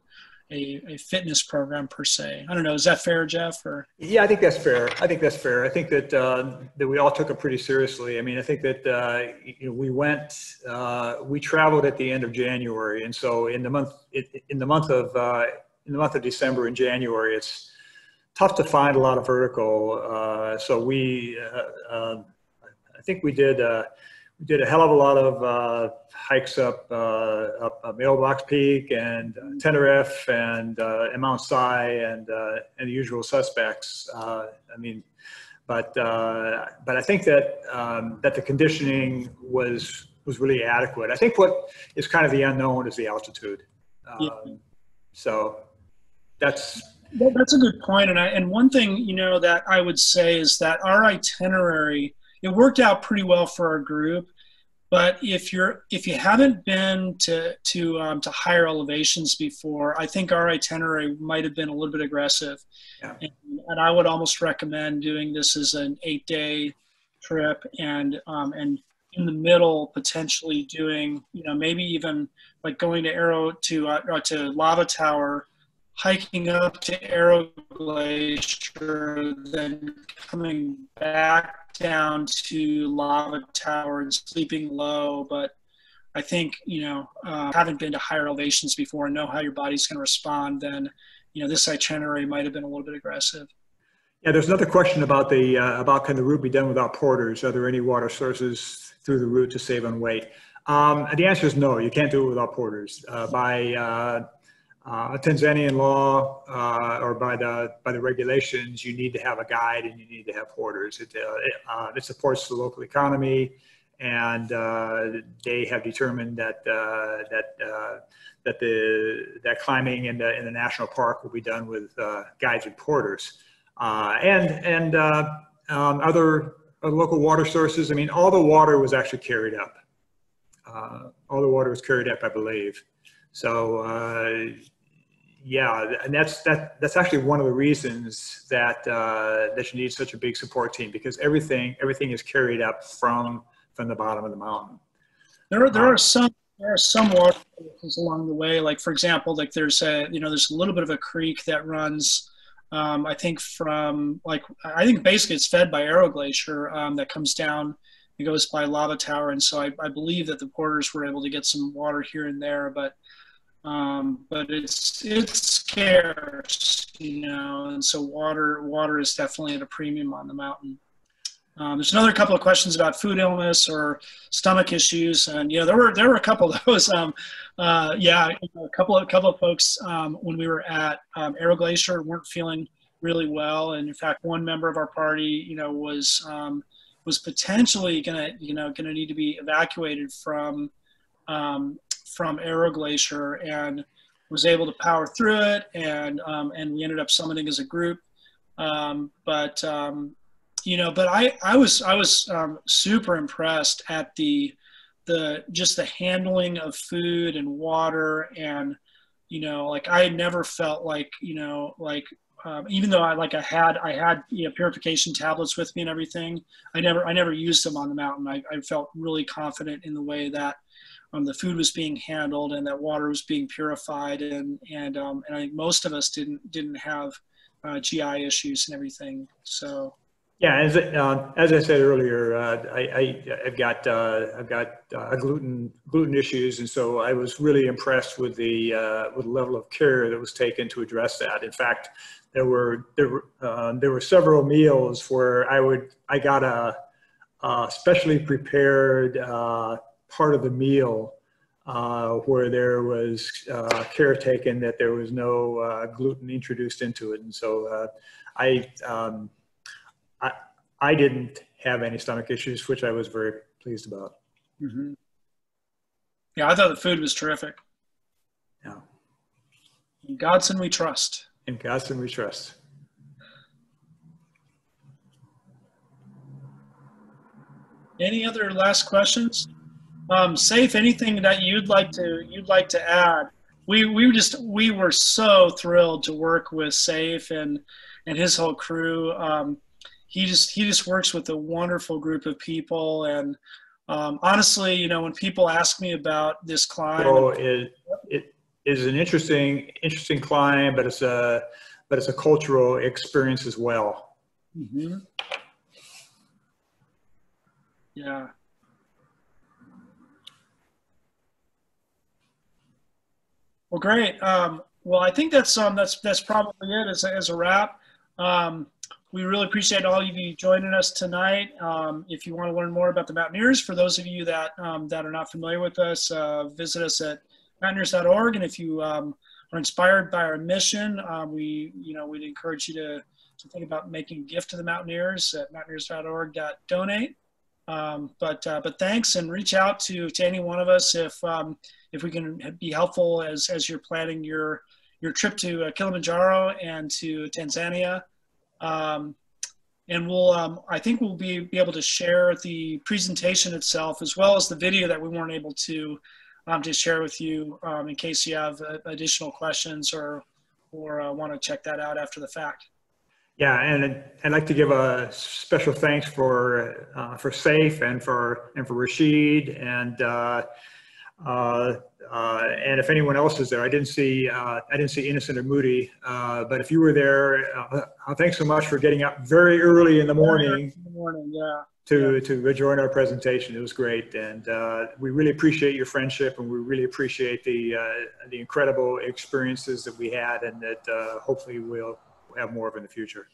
a, a, fitness program per se. I don't know. Is that fair, Geoff? Or yeah, I think that's fair. I think that's fair. I think that uh, that we all took it pretty seriously. I mean, I think that uh, you know, we went, uh, we traveled at the end of January, and so in the month in the month of uh, in the month of December and January, it's tough to find a lot of vertical. Uh, so we, uh, I think we did we did a hell of a lot of uh, hikes up, uh, up Mailbox Peak and uh, Teneriffe and, uh, and Mount Si and, uh, and the usual suspects. Uh, I mean, but, but I think that, um, that the conditioning was, was really adequate. I think what is kind of the unknown is the altitude. Um, yeah. So that's, well, that's a good point. And I, and one thing, you know, that I would say is that our itinerary, it worked out pretty well for our group. But if you're if you haven't been to to um, to higher elevations before, I think our itinerary might have been a little bit aggressive, yeah. and, and, I would almost recommend doing this as an eight day trip and um, and in the middle potentially doing you know maybe even like going to Arrow to uh, to Lava Tower hiking up to Arrow Glacier, then coming back down to Lava Tower and sleeping low. But I think, you know, uh, haven't been to higher elevations before and know how your body's going to respond, then, you know, this itinerary might have been a little bit aggressive. Yeah, there's another question about the uh, about can the route be done without porters? Are there any water sources through the route to save on weight? Um, the answer is no. You can't do it without porters. Uh, by uh, Tanzanian law uh, or by the by the regulations, you need to have a guide and you need to have porters. It, uh, it, uh, it supports the local economy, and uh, they have determined that uh, that that the that climbing in the in the national park will be done with guides and porters, and and um, other local water sources. I mean, all the water was actually carried up. all the water was carried up, I believe. So uh, yeah, and that's that. That's actually one of the reasons that uh, that you need such a big support team because everything everything is carried up from from the bottom of the mountain. There are there are um, some there are some water along the way. Like for example, like there's a you know there's a little bit of a creek that runs. Um, I think from like I think basically it's fed by Arrow Glacier um, that comes down. It goes by Lava Tower, and so I, I believe that the porters were able to get some water here and there, but um, but it's it's scarce, you know, and so water water is definitely at a premium on the mountain. Um, there's another couple of questions about food illness or stomach issues, and you know there were there were a couple of those. Um, uh, yeah, a couple of a couple of folks um, when we were at um, Arrow Glacier weren't feeling really well, and in fact, one member of our party, you know, was um, was potentially gonna you know gonna need to be evacuated from um, from Arrow Glacier and was able to power through it. And, um, and we ended up summiting as a group. Um, but, um, you know, but I, I was, I was um, super impressed at the, the, just the handling of food and water and, you know, like I never felt like, you know, like um, even though I like I had I had you know, purification tablets with me and everything, I never I never used them on the mountain. I, I felt really confident in the way that um, the food was being handled and that water was being purified and and um, and I most of us didn't didn't have uh, GI issues and everything. So yeah, as uh, as I said earlier, uh, I, I have got uh, I've got uh, gluten gluten issues, and so I was really impressed with the uh, with the level of care that was taken to address that. In fact, there were there were uh, there were several meals where I would I got a specially prepared part of the meal uh, where there was uh, care taken that there was no uh, gluten introduced into it. And so uh, I, um, I, I didn't have any stomach issues, which I was very pleased about. Mm-hmm. Yeah, I thought the food was terrific. Yeah. In Godson we trust. In Godson we trust. Any other last questions? Um, Safe, anything that you'd like to you'd like to add? We we just we were so thrilled to work with Safe and and his whole crew. Um, he just he just works with a wonderful group of people and um, honestly, you know, when people ask me about this climb, So it, it is an interesting, interesting climb, but it's a, but it's a cultural experience as well. Mm-hmm. Yeah. Well, great. Um, well, I think that's um, that's that's probably it as a, as a wrap. Um, we really appreciate all of you joining us tonight. Um, if you want to learn more about the Mountaineers, for those of you that um, that are not familiar with us, uh, visit us at mountaineers.org. And if you um, are inspired by our mission, um, we you know we'd encourage you to to think about making a gift to the Mountaineers at mountaineers.org.donate. Um, but uh, but thanks and reach out to to any one of us if um, if we can be helpful as as you're planning your your trip to uh, Kilimanjaro and to Tanzania. Um, and we'll um, I think we'll be, be able to share the presentation itself as well as the video that we weren't able to um, to share with you um, in case you have uh, additional questions or or uh, want to check that out after the fact. Yeah, and I'd- like to give a special thanks for, uh, for Safe and for, and for Rashid and, uh, and if anyone else is there, I didn't see, uh, I didn't see Innocent or Moody, uh, but if you were there, uh, uh, thanks so much for getting up very early in the morning In the morning, yeah. to, to join our presentation. It was great. And uh, we really appreciate your friendship and we really appreciate the, uh, the incredible experiences that we had and that uh, hopefully we'll have more of in the future.